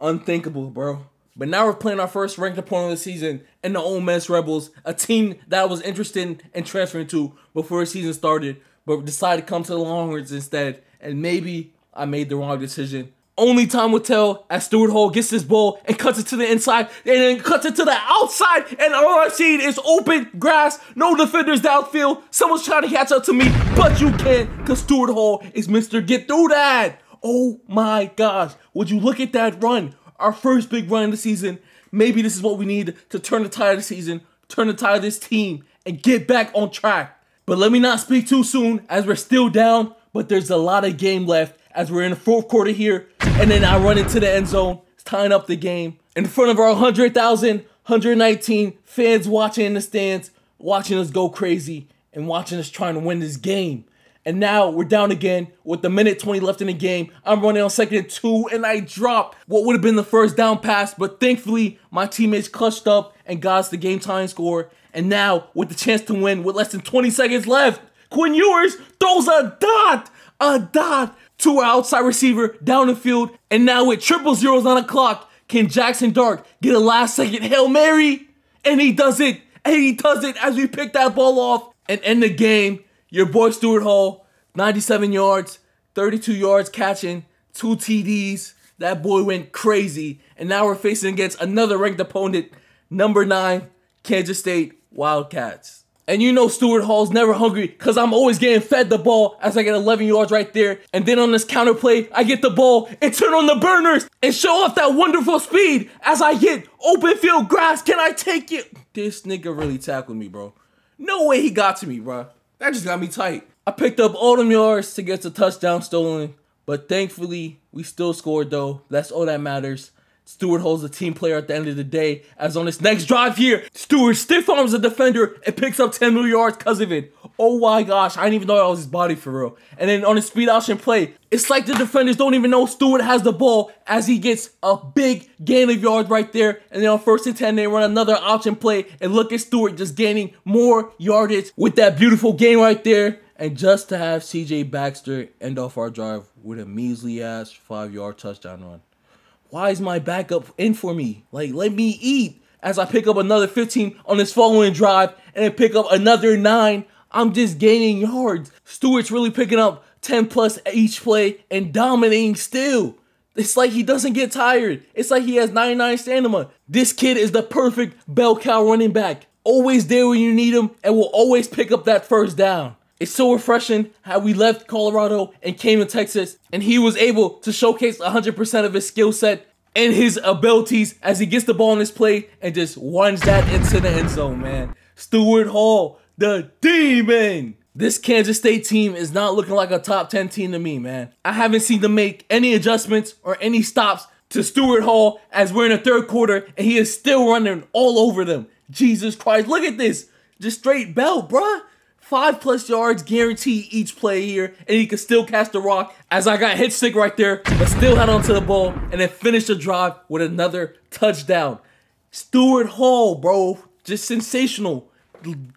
Unthinkable, bro. But now we're playing our first ranked opponent of the season and the Ole Miss Rebels, a team that I was interested in transferring to before the season started, but decided to come to the Longhorns instead. And maybe I made the wrong decision. Only time will tell as Stewart Hall gets this ball and cuts it to the inside and then cuts it to the outside. And all I've seen is open grass, no defenders downfield. Someone's trying to catch up to me, but you can't because Stewart Hall is Mr. Get Through That. Oh my gosh. Would you look at that run? Our first big run of the season. Maybe this is what we need to turn the tide of the season, turn the tide of this team, and get back on track. But let me not speak too soon as we're still down but there's a lot of game left as we're in the fourth quarter here. And then I run into the end zone, tying up the game in front of our 100,000, 119 fans watching in the stands, watching us go crazy and watching us trying to win this game. And now we're down again with the minute 20 left in the game. I'm running on second and two, and I drop what would have been the first down pass. But thankfully, my teammates clutched up and got us the game time score. And now, with the chance to win with less than 20 seconds left, Quinn Ewers throws a dot, a dot to our outside receiver down the field. And now with triple zeros on the clock, can Jackson Dart get a last second Hail Mary? And he does it. And he does it as we pick that ball off and end the game your boy Stewart Hall, 97 yards, 32 yards catching, two TDs. That boy went crazy. And now we're facing against another ranked opponent, number nine, Kansas State Wildcats. And you know Stewart Hall's never hungry because I'm always getting fed the ball as I get 11 yards right there. And then on this counter play, I get the ball and turn on the burners and show off that wonderful speed as I hit open field grass. Can I take it? This nigga really tackled me, bro. No way he got to me, bro. That just got me tight. I picked up all them yards to get the touchdown stolen, but thankfully we still scored though. That's all that matters. Stewart Hall's a team player at the end of the day. As on this next drive here, Stewart stiff arms a defender and picks up 10 more yards because of it. Oh my gosh, I didn't even know that was his body for real. And then on his speed option play, it's like the defenders don't even know Stewart has the ball as he gets a big gain of yards right there. And then on first and 10, they run another option play and look at Stewart just gaining more yardage with that beautiful game right there. And just to have CJ Baxter end off our drive with a measly ass five yard touchdown run. Why is my backup in for me? Like, let me eat as I pick up another 15 on this following drive and pick up another 9. I'm just gaining yards. Stewart's really picking up 10 plus each play and dominating still. It's like he doesn't get tired. It's like he has 99 stamina. This kid is the perfect bell cow running back. Always there when you need him and will always pick up that first down. It's so refreshing how we left Colorado and came to Texas, and he was able to showcase 100% of his skill set and his abilities as he gets the ball in his play and just runs that into the end zone, man. Stewart Hall, the demon. This Kansas State team is not looking like a top 10 team to me, man. I haven't seen them make any adjustments or any stops to Stewart Hall as we're in the third quarter and he is still running all over them. Jesus Christ, look at this. Just straight belt, bruh. Five plus yards guaranteed each play here, and he can still catch the rock as I got hit stick right there, but still had onto the ball and then finished the drive with another touchdown. Stewart Hall, bro, just sensational.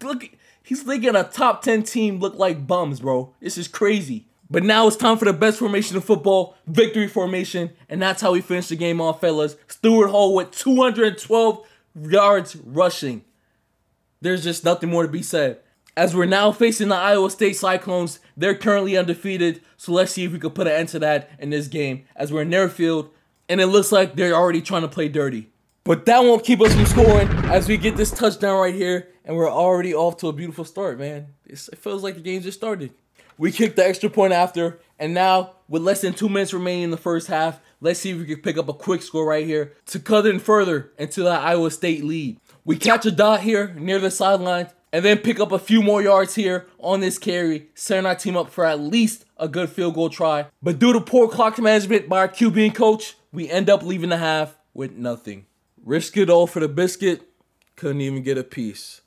Look, he's making a top 10 team look like bums, bro. This is crazy. But now it's time for the best formation of football, victory formation, and that's how we finish the game off, fellas. Stewart Hall with 212 yards rushing. There's just nothing more to be said. As we're now facing the Iowa State Cyclones, they're currently undefeated. So let's see if we can put an end to that in this game. As we're in their field, and it looks like they're already trying to play dirty. But that won't keep us from scoring as we get this touchdown right here, and we're already off to a beautiful start, man. It's, it feels like the game just started. We kicked the extra point after, and now with less than two minutes remaining in the first half, let's see if we can pick up a quick score right here to cut in further into that Iowa State lead. We catch a dot here near the sidelines, and then pick up a few more yards here on this carry, setting our team up for at least a good field goal try. But due to poor clock management by our QB and coach, we end up leaving the half with nothing. Risk it all for the biscuit, couldn't even get a piece.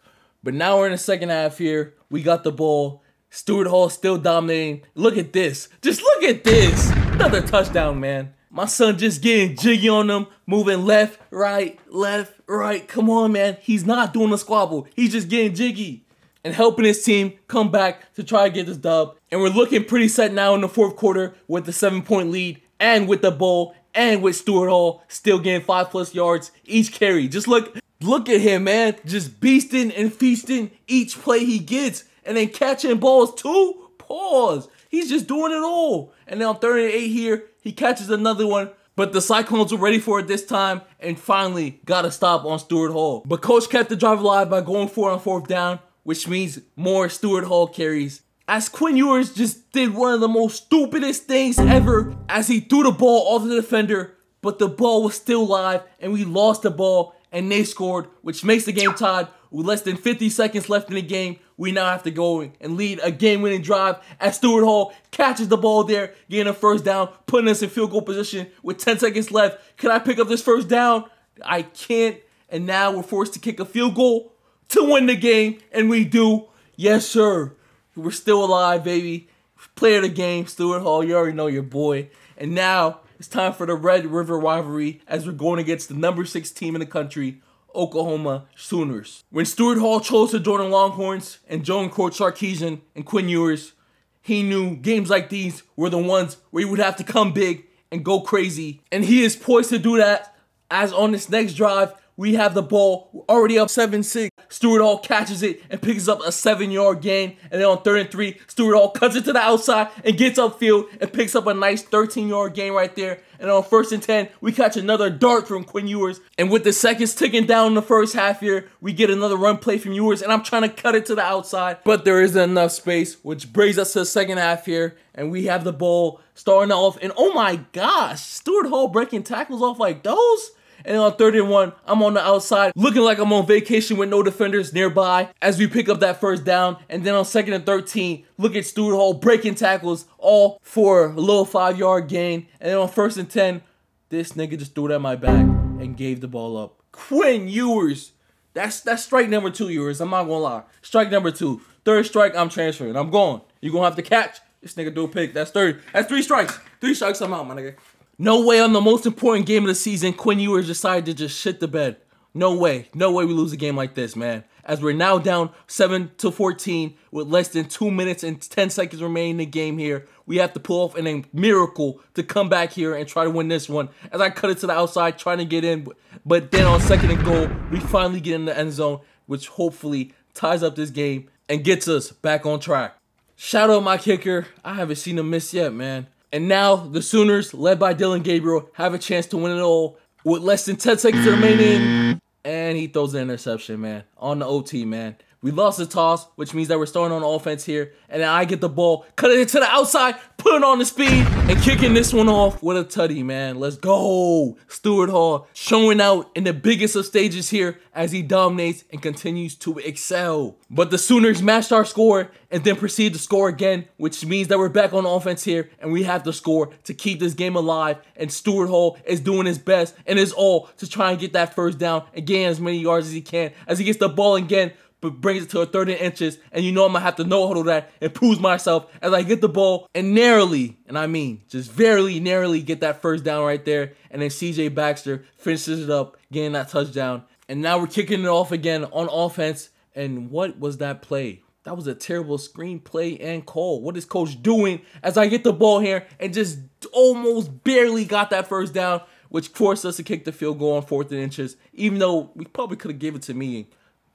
But now we're in the second half here. We got the ball. Stewart Hall still dominating. Look at this. Just look at this. Another touchdown, man. My son just getting jiggy on them, moving left, right, left, right. Come on, man. He's not doing a squabble. He's just getting jiggy and helping his team come back to try to get this dub. And we're looking pretty set now in the fourth quarter with the seven point lead and with the bowl and with Stewart Hall still getting five plus yards each carry. Just look, look at him, man. Just beasting and feasting each play he gets and then catching balls too. Pause. He's just doing it all. And then on 38 here, he catches another one. But the Cyclones were ready for it this time and finally got a stop on Stewart Hall. But coach kept the drive alive by going for it on fourth down, which means more Stewart Hall carries. As Quinn Ewers just did one of the most stupidest things ever as he threw the ball off the defender, but the ball was still live and we lost the ball and they scored, which makes the game tied with less than 50 seconds left in the game, we now have to go and lead a game-winning drive as Stewart Hall catches the ball there, getting a first down, putting us in field goal position with 10 seconds left. Can I pick up this first down? I can't, and now we're forced to kick a field goal to win the game, and we do. Yes, sir. We're still alive, baby. Player of the game, Stewart Hall. You already know your boy. And now it's time for the Red River rivalry as we're going against the number six team in the country, Oklahoma Sooners. When Stewart Hall chose the Longhorns and join Coach Sarkisian and Quinn Ewers, he knew games like these were the ones where he would have to come big and go crazy. And he is poised to do that as on this next drive, we have the ball already up 7-6. Stewart Hall catches it and picks up a 7-yard gain. And then on third and three, Stewart Hall cuts it to the outside and gets upfield and picks up a nice 13-yard gain right there. And on first and 10, we catch another dart from Quinn Ewers. And with the seconds ticking down in the first half here, we get another run play from Ewers. And I'm trying to cut it to the outside. But there isn't enough space, which brings us to the second half here. And we have the ball starting off. And oh my gosh, Stewart Hall breaking tackles off like those? And on third and one, I'm on the outside looking like I'm on vacation with no defenders nearby as we pick up that first down. And then on second and 13, look at Stewart Hall breaking tackles all for a little five yard gain. And then on first and 10, this nigga just threw it at my back and gave the ball up. Quinn Ewers. That's that's strike number two, Ewers. I'm not gonna lie. Strike number two. Third strike, I'm transferring. I'm going. You're gonna have to catch. This nigga do a pick. That's third. That's three strikes. Three strikes, I'm out, my nigga. No way on the most important game of the season, Quinn Ewers decided to just shit the bed. No way. No way we lose a game like this, man. As we're now down 7 to 14 with less than 2 minutes and 10 seconds remaining in the game here. We have to pull off in a miracle to come back here and try to win this one. As I cut it to the outside, trying to get in. But then on second and goal, we finally get in the end zone, which hopefully ties up this game and gets us back on track. Shout out my kicker. I haven't seen him miss yet, man. And now the Sooners, led by Dillon Gabriel, have a chance to win it all with less than 10 seconds remaining. And he throws an interception, man, on the OT, man. We lost the toss, which means that we're starting on offense here. And then I get the ball, cut it to the outside, put it on the speed, and kicking this one off with a tutty, man. Let's go. Stewart Hall showing out in the biggest of stages here as he dominates and continues to excel. But the Sooners matched our score and then proceed to score again, which means that we're back on offense here and we have to score to keep this game alive. And Stewart Hall is doing his best and his all to try and get that first down and gain as many yards as he can as he gets the ball again but brings it to a 30 inches, and you know I'm gonna have to no huddle that and prove myself as I get the ball and narrowly, and I mean just very narrowly get that first down right there, and then CJ Baxter finishes it up, getting that touchdown. And now we're kicking it off again on offense. And what was that play? That was a terrible screenplay and call. What is coach doing as I get the ball here and just almost barely got that first down, which forced us to kick the field goal on fourth and inches, even though we probably could have given it to me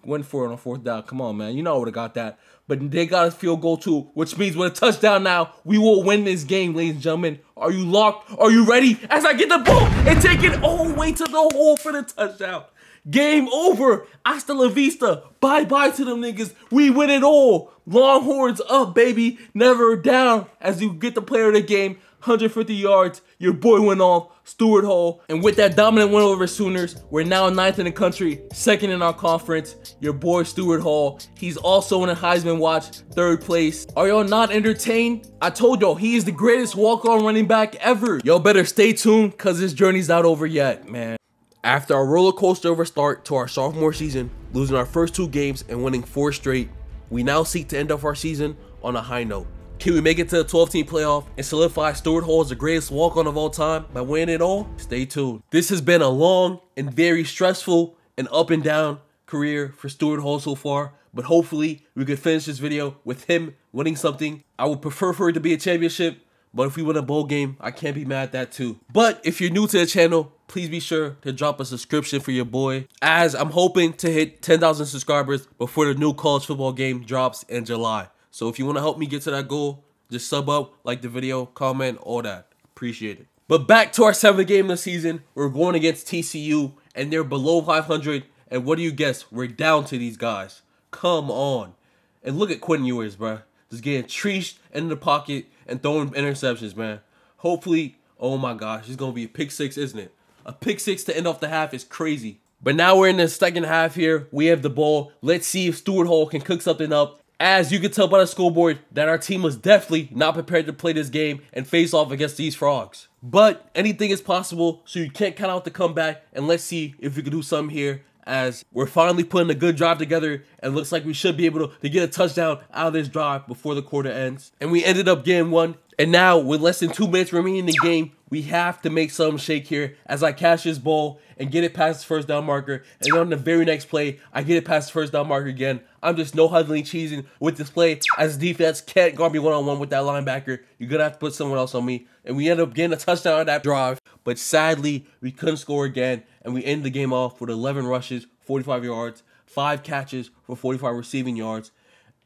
went for it on fourth down. Come on, man. You know I would have got that. But they got a field goal too, which means with a touchdown now, we will win this game, ladies and gentlemen. Are you locked? Are you ready? As I get the ball and take it all the way to the hole for the touchdown. Game over. Hasta la vista. Bye-bye to them niggas. We win it all. Longhorns up, baby. Never down as you get the player of the game. 150 yards. Your boy went off. Stewart Hall. And with that dominant win over Sooners, we're now ninth in the country, second in our conference. Your boy Stewart Hall. He's also in a Heisman watch, third place. Are y'all not entertained? I told y'all, he is the greatest walk-on running back ever. Y'all better stay tuned, cause this journey's not over yet, man. After our roller coaster of a start to our sophomore season, losing our first two games and winning four straight, we now seek to end off our season on a high note. Can we make it to the 12 team playoff and solidify Stewart Hall as the greatest walk on of all time by winning it all? Stay tuned. This has been a long and very stressful and up and down career for Stewart Hall so far, but hopefully we could finish this video with him winning something. I would prefer for it to be a championship, but if we win a bowl game, I can't be mad at that too. But if you're new to the channel, please be sure to drop a subscription for your boy as I'm hoping to hit 10,000 subscribers before the new college football game drops in July. So if you want to help me get to that goal, just sub up, like the video, comment, all that. Appreciate it. But back to our seventh game of the season. We're going against TCU, and they're below 500. And what do you guess? We're down to these guys. Come on. And look at Quentin Ewers, bro. Just getting treached in the pocket and throwing interceptions, man. Hopefully, oh my gosh, it's going to be a pick six, isn't it? A pick six to end off the half is crazy. But now we're in the second half here. We have the ball. Let's see if Stewart Hall can cook something up. As you can tell by the scoreboard, that our team was definitely not prepared to play this game and face off against these frogs. But anything is possible, so you can't count out the comeback. And let's see if we can do something here as we're finally putting a good drive together and looks like we should be able to, to get a touchdown out of this drive before the quarter ends. And we ended up getting one. And now, with less than two minutes remaining in the game, we have to make some shake here as I catch this ball and get it past the first down marker. And on the very next play, I get it past the first down marker again. I'm just no huddling cheesing with this play as defense can't guard me one-on-one -on -one with that linebacker. You're going to have to put someone else on me. And we end up getting a touchdown on that drive. But sadly, we couldn't score again. And we end the game off with 11 rushes, 45 yards, 5 catches for 45 receiving yards.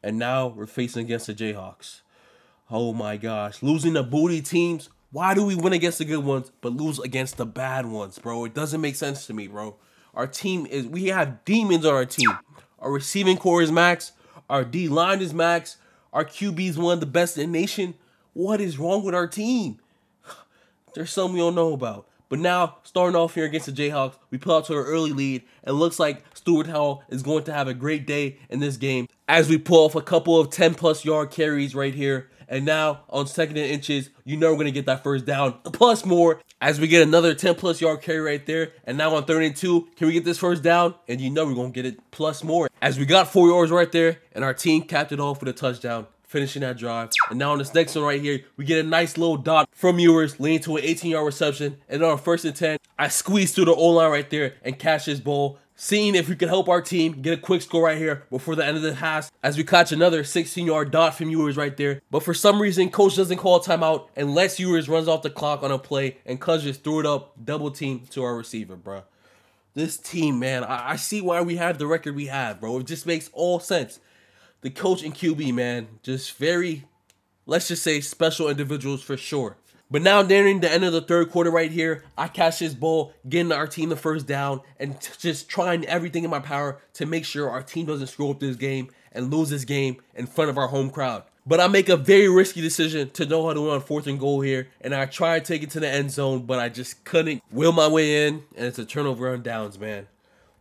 And now we're facing against the Jayhawks. Oh my gosh. Losing the booty teams. Why do we win against the good ones but lose against the bad ones, bro? It doesn't make sense to me, bro. Our team is, we have demons on our team. Our receiving core is max. Our D line is max. Our QB is one of the best in the nation. What is wrong with our team? There's something we don't know about. But now, starting off here against the Jayhawks, we pull out to an early lead, and looks like Stewart Hall is going to have a great day in this game as we pull off a couple of 10 plus yard carries right here and now on second and inches, you know we're going to get that first down plus more as we get another 10 plus yard carry right there. And now on third and two, can we get this first down? And you know we're going to get it plus more as we got four yards right there and our team capped it off with a touchdown finishing that drive. And now on this next one right here, we get a nice little dot from Ewers leading to an 18-yard reception. And on first and 10, I squeeze through the O-line right there and catch this ball seeing if we could help our team get a quick score right here before the end of the half as we catch another 16-yard dot from Ewers right there. But for some reason, coach doesn't call timeout and Ewers runs off the clock on a play and Cuz just threw it up double team to our receiver, bro. This team, man, I, I see why we have the record we have, bro. It just makes all sense. The coach and QB, man, just very, let's just say, special individuals for sure. But now nearing the end of the third quarter right here, I catch this ball, getting our team the first down, and just trying everything in my power to make sure our team doesn't screw up this game and lose this game in front of our home crowd. But I make a very risky decision to know how to win on fourth and goal here, and I try to take it to the end zone, but I just couldn't will my way in, and it's a turnover on downs, man.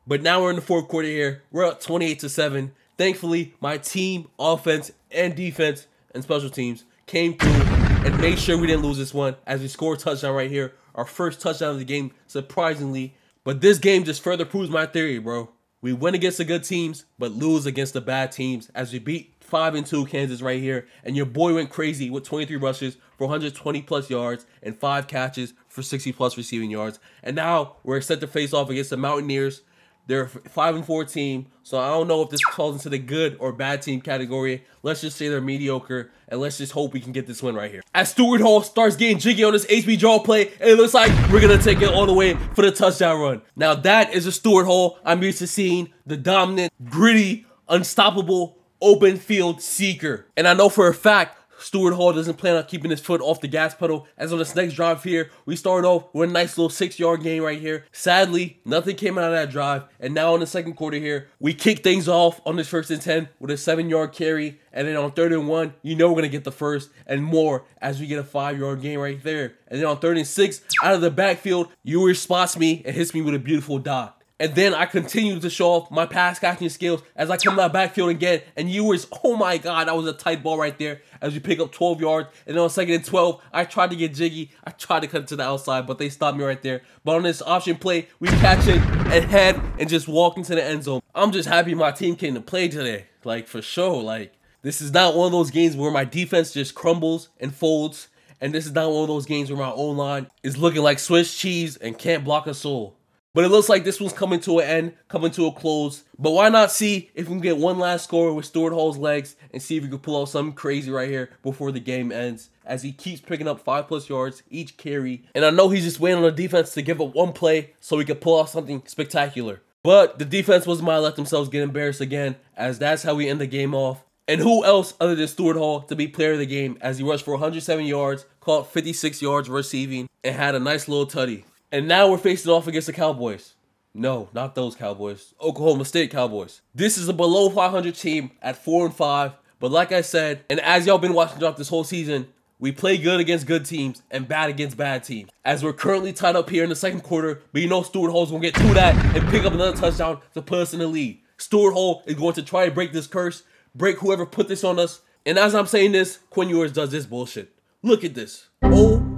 But now we're in the fourth quarter here. We're up 28 to 7. Thankfully, my team, offense, and defense, and special teams came through and made sure we didn't lose this one as we score a touchdown right here. Our first touchdown of the game, surprisingly. But this game just further proves my theory, bro. We win against the good teams, but lose against the bad teams as we beat 5 and 2 Kansas right here. And your boy went crazy with 23 rushes for 120 plus yards and 5 catches for 60 plus receiving yards. And now we're set to face off against the Mountaineers they're five and four team, so I don't know if this falls into the good or bad team category. Let's just say they're mediocre, and let's just hope we can get this win right here. As Stewart Hall starts getting jiggy on this HB draw play, it looks like we're gonna take it all the way for the touchdown run. Now that is a Stewart Hall I'm used to seeing, the dominant, gritty, unstoppable, open field seeker. And I know for a fact Stewart Hall doesn't plan on keeping his foot off the gas pedal. As on this next drive here, we start off with a nice little six-yard gain right here. Sadly, nothing came out of that drive. And now in the second quarter here, we kick things off on this first and 10 with a seven-yard carry. And then on third and one, you know we're going to get the first and more as we get a five-yard gain right there. And then on third and six, out of the backfield, Ewers spots me and hits me with a beautiful dot. And then I continue to show off my pass catching skills as I come out backfield again. And Ewers, oh my God, that was a tight ball right there as we pick up 12 yards. And then on second and 12, I tried to get jiggy. I tried to cut it to the outside, but they stopped me right there. But on this option play, we catch it and head and just walk into the end zone. I'm just happy my team came to play today. Like, for sure. Like, this is not one of those games where my defense just crumbles and folds. And this is not one of those games where my own line is looking like Swiss cheese and can't block a soul. But it looks like this one's coming to an end, coming to a close. But why not see if we can get one last score with Stewart Hall's legs and see if we can pull out something crazy right here before the game ends. As he keeps picking up five plus yards each carry. And I know he's just waiting on the defense to give up one play so he can pull off something spectacular. But the defense wasn't going let themselves get embarrassed again, as that's how we end the game off. And who else other than Stewart Hall to be player of the game as he rushed for 107 yards, caught 56 yards receiving, and had a nice little tutty. And now we're facing off against the Cowboys. No, not those Cowboys. Oklahoma State Cowboys. This is a below 500 team at 4 and 5. But like I said, and as y'all been watching throughout this whole season, We play good against good teams and bad against bad teams. As we're currently tied up here in the second quarter, but you know Stewart Hall's gonna get through that and pick up another touchdown to put us in the lead. Stewart Hall is going to try to break this curse, break whoever put this on us. And as I'm saying this, Quinn Ewers does this bullshit. Look at this.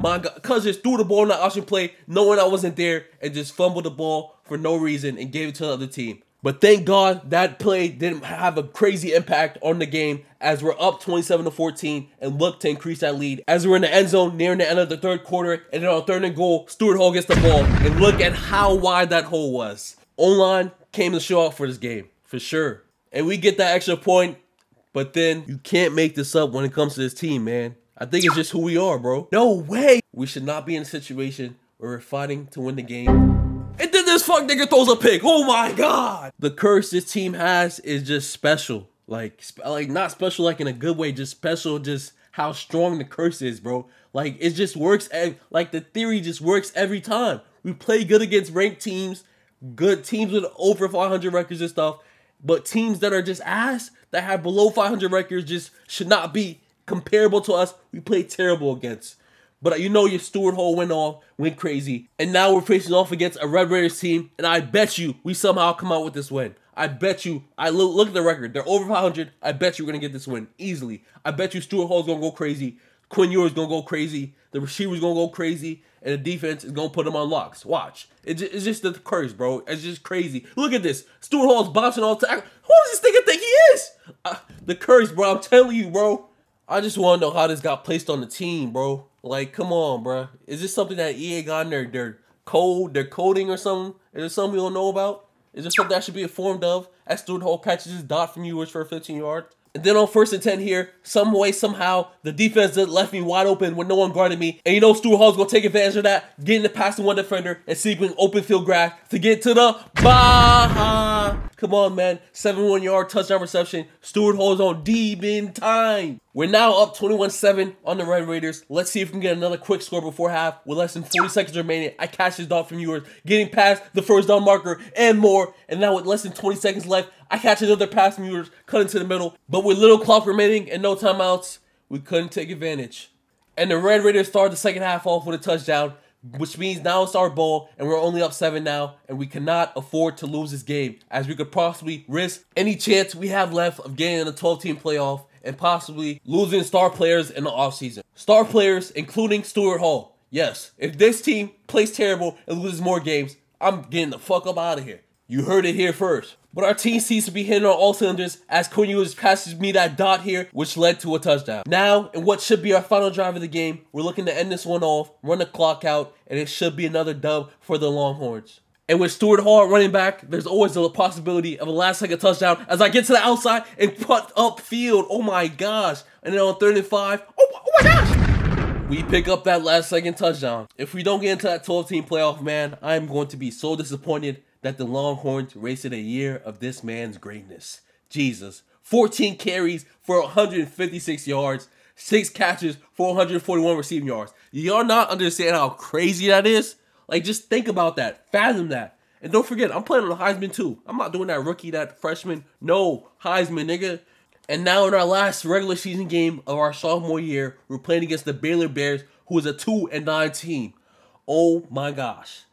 My. Cuz just threw the ball in the option play, knowing I wasn't there, and just fumbled the ball for no reason and gave it to the other team. But thank God that play didn't have a crazy impact on the game as we're up 27 to 14 and look to increase that lead. As we're in the end zone nearing the end of the third quarter and then on third and goal, Stewart Hall gets the ball and look at how wide that hole was. Online came to show out for this game, for sure. And we get that extra point, but then you can't make this up when it comes to this team, man. I think it's just who we are, bro. No way. We should not be in a situation where we're fighting to win the game and then this fuck nigga throws a pick. Oh my god. The curse this team has is just special. Like, like not special like in a good way, just special just how strong the curse is, bro. Like it just works like the theory just works every time. We play good against ranked teams, good teams with over 500 records and stuff, but teams that are just ass that have below 500 records just should not be comparable to us. We play terrible against. But you know your Stewart Hall went off, went crazy. And now we're facing off against a Red Raiders team. And I bet you we somehow come out with this win. I bet you, I look, look at the record. They're over 500. I bet you we're going to get this win easily. I bet you Stewart Hall's going to go crazy. Quinn Ewers going to go crazy. The receiver's going to go crazy. And the defense is going to put them on locks. Watch. It's just, it's just the curse, bro. It's just crazy. Look at this. Stewart Hall's bouncing all the time. Who does this nigga think he is? Uh, the curse, bro. I'm telling you, bro. I just want to know how this got placed on the team, bro. Like, come on, bro. Is this something that EA got in their, their code, their coding or something? Is there something we don't know about? Is there something that should be informed of? As Stewart Hall catches his dot from Ewers for 15 yards. And then on first and 10 here, some way, somehow, the defense left me wide open with no one guarding me. And you know Stewart Hall's going to take advantage of that, getting the pass to one defender and seeking open field grass to get to the Baja. Come on, man. 71 yard touchdown reception. Stewart Hall's on deep in time. We're now up 21-7 on the Red Raiders. Let's see if we can get another quick score before half. With less than 40 seconds remaining, I catch this dot from Ewers, getting past the first down marker and more. And now with less than 20 seconds left, I catch another pass from Ewers, cutting to the middle. But with little clock remaining and no timeouts, we couldn't take advantage. And the Red Raiders start the second half off with a touchdown, which means now it's our ball, and we're only up seven now, and we cannot afford to lose this game, as we could possibly risk any chance we have left of getting in the 12-team playoff and possibly losing star players in the offseason. Star players, including Stewart Hall. Yes, if this team plays terrible and loses more games, I'm getting the fuck up out of here. You heard it here first. But our team seems to be hitting on all cylinders as Quinn Cornelius passes me that dot here, which led to a touchdown. Now, in what should be our final drive of the game, we're looking to end this one off, run the clock out, and it should be another dub for the Longhorns. And with Stewart Hall running back, there's always the possibility of a last second touchdown as I get to the outside and put up field. Oh my gosh. And then on third and five, oh, oh my gosh. We pick up that last second touchdown. If we don't get into that 12 team playoff, man, I'm going to be so disappointed that the Longhorns wasted a year of this man's greatness. Jesus. 14 carries for 156 yards, 6 catches for 141 receiving yards. Y'all not understand how crazy that is? Like, just think about that. Fathom that. And don't forget, I'm playing on the Heisman too. I'm not doing that rookie, that freshman. No, Heisman, nigga. And now in our last regular season game of our sophomore year, we're playing against the Baylor Bears, who is a 2 and 9 team. Oh my gosh.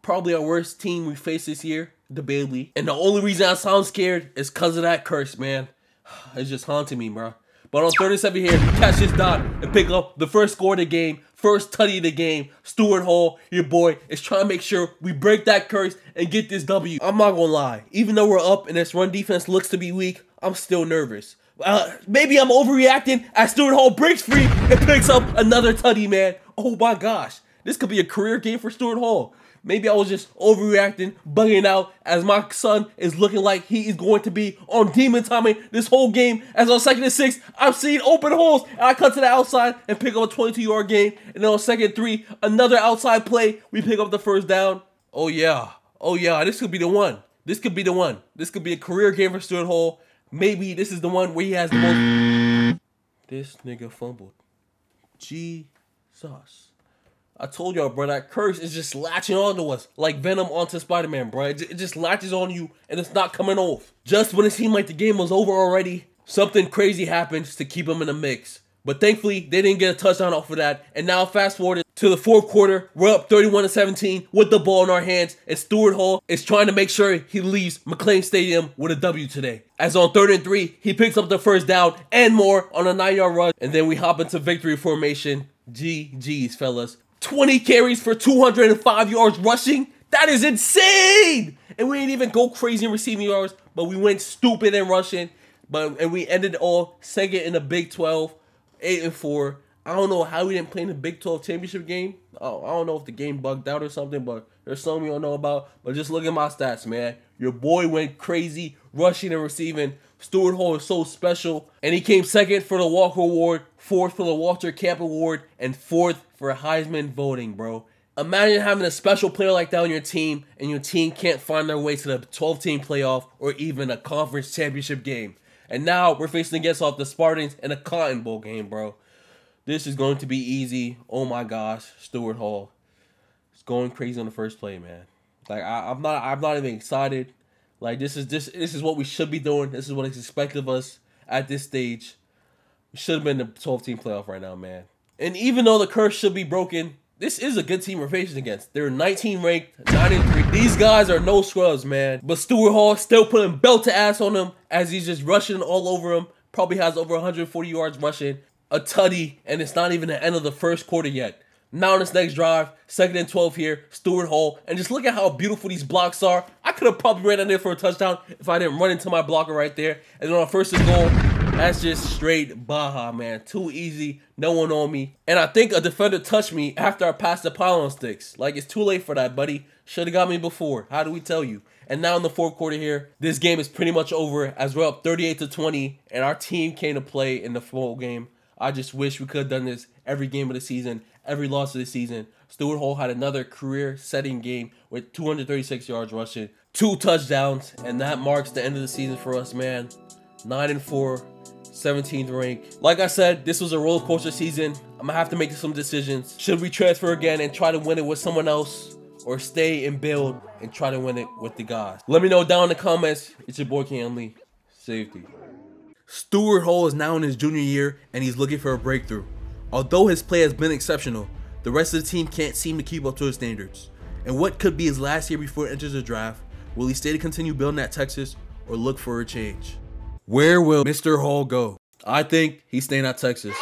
Probably our worst team we faced this year, the Bailey. And the only reason I sound scared is because of that curse, man. It's just haunting me, bro. But on 37 here, catch this dot and pick up the first score of the game, first tutty of the game. Stewart Hall, your boy, is trying to make sure we break that curse and get this W. I'm not gonna lie, even though we're up and this run defense looks to be weak, I'm still nervous. Uh, maybe I'm overreacting as Stewart Hall breaks free and picks up another tutty, man. Oh my gosh, this could be a career game for Stewart Hall. Maybe I was just overreacting, bugging out, as my son is looking like he is going to be on demon timing this whole game. As on second and six, I'm seeing open holes, and I cut to the outside and pick up a 22-yard gain. And then on second three, another outside play, we pick up the first down. Oh yeah, oh yeah, this could be the one. This could be the one. This could be a career game for Stewart Hall. Maybe this is the one where he has the most. This nigga fumbled. Jesus. I told y'all, bro, that curse is just latching onto us like Venom onto Spider-Man, bro. It, just latches on you and it's not coming off. Just when it seemed like the game was over already, something crazy happens to keep him in the mix. But thankfully, they didn't get a touchdown off of that. And now fast forward to the fourth quarter, we're up 31 to 17 with the ball in our hands, and Stewart Hall is trying to make sure he leaves McLane Stadium with a W today. As on third and three, he picks up the first down and more on a nine-yard run, and then we hop into victory formation. GG's, fellas. 20 carries for 205 yards rushing. That is insane! And we didn't even go crazy in receiving yards, but we went stupid in rushing. But and we ended all second in the Big 12 eight and four. I don't know how we didn't play in the Big 12 championship game. Oh, I don't know if the game bugged out or something, but there's something you don't know about. But just look at my stats, man. Your boy went crazy rushing and receiving. Stewart Hall is so special. And he came second for the Walker Award, fourth for the Walter Camp Award, and fourth for Heisman voting, bro. Imagine having a special player like that on your team, and your team can't find their way to the 12 team playoff or even a conference championship game. And now we're facing against off the Spartans in a Cotton Bowl game, bro. This is going to be easy. Oh my gosh, Stewart Hall. It's going crazy on the first play, man. Like I, am not I'm not even excited. Like this is this this is what we should be doing. This is what is expected of us at this stage. Should have been the 12 team playoff right now, man. And even though the curse should be broken, this is a good team we're facing against. They're 19 ranked, 9 and 3. These guys are no scrubs, man. But Stewart Hall still putting belt to ass on them as he's just rushing all over him. Probably has over 140 yards rushing, a tutty, and it's not even the end of the first quarter yet. Now on this next drive, second and 12 here, Stewart Hall. And just look at how beautiful these blocks are. I could have probably ran in there for a touchdown if I didn't run into my blocker right there. And then on first and goal, that's just straight Baja, man. Too easy. No one on me. And I think a defender touched me after I passed the pylon sticks. Like, it's too late for that, buddy. Should have got me before. How do we tell you? And now in the fourth quarter here, this game is pretty much over as we're up 38 to 20, and our team came to play in the full game. I just wish we could have done this every game of the season, every loss of the season. Stewart Hall had another career-setting game with 236 yards rushing, two touchdowns, and that marks the end of the season for us, man. 9 and 4, 17th rank. Like I said, this was a roller coaster season. I'm gonna have to make some decisions. Should we transfer again and try to win it with someone else? Or stay and build and try to win it with the guys? Let me know down in the comments. It's your boy Cam Lee. Safety. Stewart Hall is now in his junior year and he's looking for a breakthrough. Although his play has been exceptional, the rest of the team can't seem to keep up to his standards. And what could be his last year before he enters the draft, will he stay to continue building at Texas or look for a change? Where will Mr. Hall go? I think he's staying at Texas.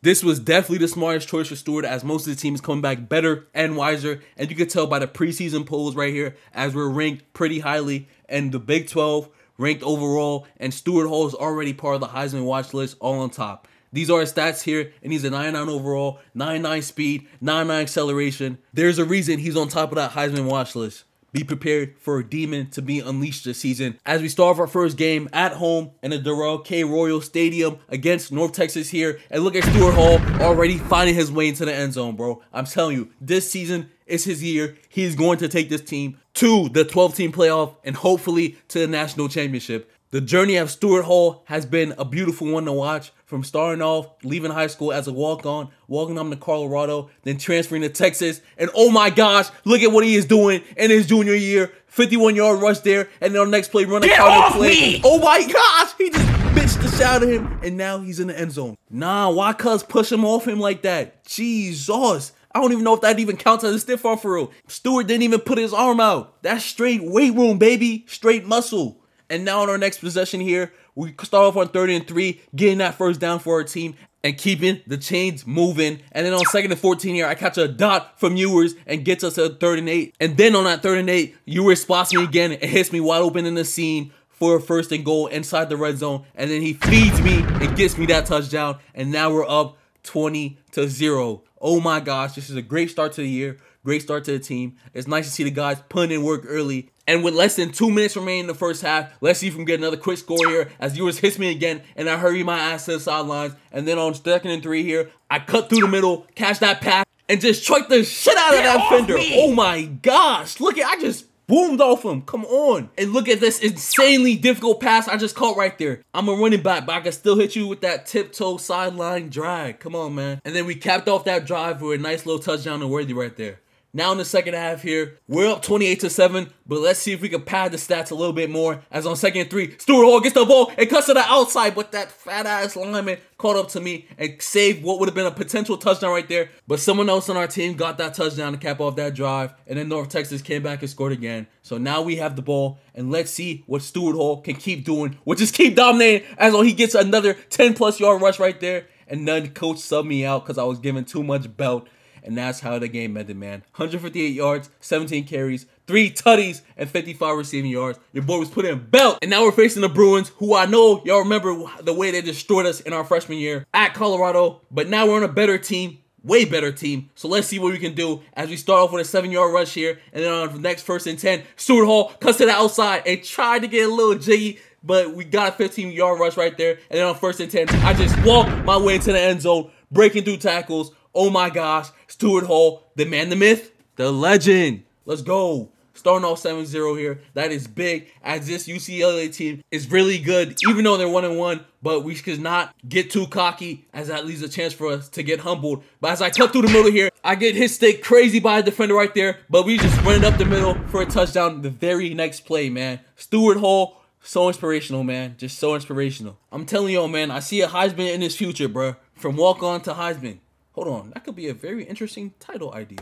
This was definitely the smartest choice for Stewart as most of the team is coming back better and wiser. And you can tell by the preseason polls right here as we're ranked pretty highly and the Big 12 ranked overall. And Stewart Hall is already part of the Heisman watch list all on top. These are his stats here, and he's a 99 overall, 99 speed, 99 acceleration. There's a reason he's on top of that Heisman watch list. Be prepared for a demon to be unleashed this season as we start our first game at home in the Darrell K. Royal Stadium against North Texas here. And look at Stewart Hall already finding his way into the end zone, bro. I'm telling you, this season is his year. He's going to take this team to the 12 team playoff and hopefully to the national championship. The journey of Stewart Hall has been a beautiful one to watch from starting off, leaving high school as a walk-on, walking on to Colorado, then transferring to Texas, and oh my gosh, look at what he is doing in his junior year. 51 yard rush there, and then on the next play, run a counter play. Me! Oh my gosh, he just bitched the shot of him, and now he's in the end zone. Nah, why cuz push him off him like that? Jesus. I don't even know if that even counts as a stiff arm for real. Stewart didn't even put his arm out. That's straight weight room, baby. Straight muscle. And now on our next possession here, we start off on 30 and 3, getting that first down for our team and keeping the chains moving. And then on second and 14 here, I catch a dot from Ewers and gets us to third and 8. And then on that third and 8, Ewers spots me again and hits me wide open in the seam for a first and goal inside the red zone. And then he feeds me and gets me that touchdown. And now we're up 20 to 0. Oh my gosh, this is a great start to the year. Great start to the team. It's nice to see the guys putting in work early. And with less than two minutes remaining in the first half, let's see if we can get another quick score here as Ewers hits me again and I hurry my ass to the sidelines. And then on second and three here, I cut through the middle, catch that pass, and just choke the shit out of get that fender. Me. Oh my gosh. Look at I just boomed off him. Come on. And look at this insanely difficult pass I just caught right there. I'm a running back, but I can still hit you with that tiptoe sideline drag. Come on, man. And then we capped off that drive with a nice little touchdown to Worthy right there. Now in the second half here, we're up 28 to 7, but let's see if we can pad the stats a little bit more. As on second and three, Stewart Hall gets the ball and cuts to the outside, but that fat ass lineman caught up to me and saved what would have been a potential touchdown right there. But someone else on our team got that touchdown to cap off that drive, and then North Texas came back and scored again. So now we have the ball, and let's see what Stewart Hall can keep doing, which is keep dominating as on he gets another 10 plus yard rush right there. And then coach subbed me out because I was giving too much belt. And that's how the game ended, man. 158 yards, 17 carries, 3 tutties, and 55 receiving yards. Your boy was put in belt. And now we're facing the Bruins, who I know y'all remember the way they destroyed us in our freshman year at Colorado. But now we're on a better team way better team. So let's see what we can do as we start off with a seven yard rush here. And then on the next first and 10, Stewart Hall cuts to the outside and tried to get a little jiggy, but we got a 15 yard rush right there. And then on first and 10, I just walk my way into the end zone, breaking through tackles. Oh my gosh, Stewart Hall, the man, the myth, the legend. Let's go. Starting off 7-0 here. That is big as this UCLA team is really good, even though they're 1-1. But we should not get too cocky as that leaves a chance for us to get humbled. But as I cut through the middle here, I get hit stick crazy by a defender right there. But we just run it up the middle for a touchdown the very next play, man. Stewart Hall, so inspirational, man. Just so inspirational. I'm telling y'all, man, I see a Heisman in his future, bro. From walk-on to Heisman. Hold on, that could be a very interesting title idea.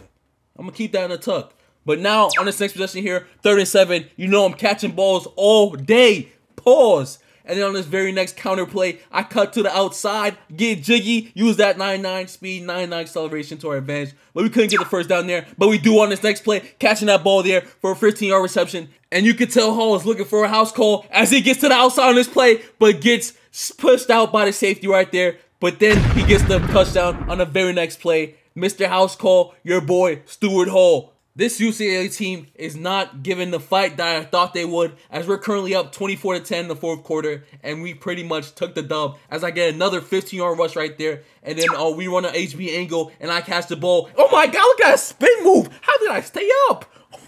I'm gonna keep that in a tuck. But now on this next possession here, third and seven, you know I'm catching balls all day. Pause. And then on this very next counter play, I cut to the outside, get jiggy, use that 9-9 speed, 9-9 acceleration to our advantage. But we couldn't get the first down there. But we do on this next play, catching that ball there for a 15-yard reception. And you can tell Hall is looking for a house call as he gets to the outside on this play, but gets pushed out by the safety right there. But then he gets the touchdown on the very next play. Mr. House Call, your boy, Stewart Hall. This UCLA team is not giving the fight that I thought they would, as we're currently up 24 to 10 in the fourth quarter, and we pretty much took the dub. As I get another 15 yard rush right there, and then uh, we run an HB angle, and I catch the ball. Oh my god, look at that spin move! How did I stay up?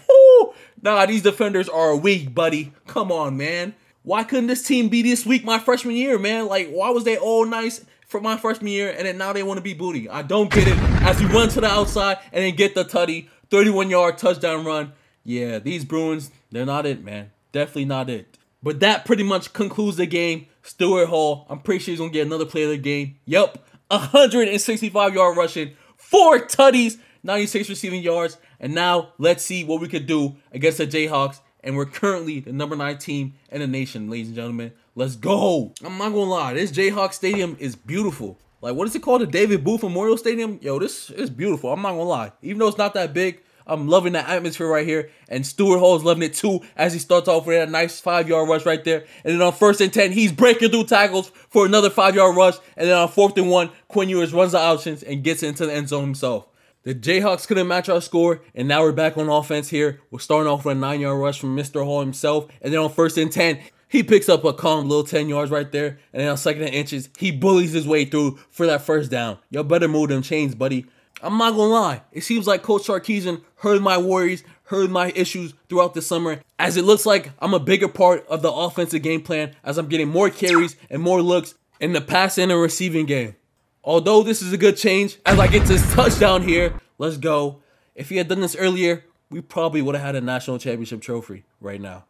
Oh, nah, these defenders are weak, buddy. Come on, man. Why couldn't this team be this weak my freshman year, man? Like, why was they all nice? My freshman year, and then now they want to be booty. I don't get it. As we run to the outside and then get the tutty, 31 yard touchdown run. Yeah, these Bruins, they're not it, man. Definitely not it. But that pretty much concludes the game. Stewart Hall, I'm pretty sure he's going to get another play of the game. Yep, 165 yard rushing, four tutties, 96 receiving yards. And now let's see what we could do against the Jayhawks. And we're currently the number nine team in the nation, ladies and gentlemen. Let's go. I'm not gonna lie, this Jayhawk Stadium is beautiful. Like, what is it called? The David Booth Memorial Stadium? Yo, this is beautiful. I'm not gonna lie. Even though it's not that big, I'm loving the atmosphere right here. And Stewart Hall is loving it too as he starts off with a nice five yard rush right there. And then on first and 10, he's breaking through tackles for another five yard rush. And then on fourth and one, Quinn Ewers runs the options and gets into the end zone himself. The Jayhawks couldn't match our score, and now we're back on offense here. We're starting off with a nine yard rush from Mr. Hall himself. And then on first and 10, he picks up a calm little 10 yards right there. And then on second and inches, he bullies his way through for that first down. Y'all better move them chains, buddy. I'm not gonna lie. It seems like Coach Sarkisian heard my worries, heard my issues throughout the summer, as it looks like I'm a bigger part of the offensive game plan as I'm getting more carries and more looks in the passing and receiving game. Although this is a good change, as I get this touchdown here, let's go. If he had done this earlier, we probably would have had a national championship trophy right now.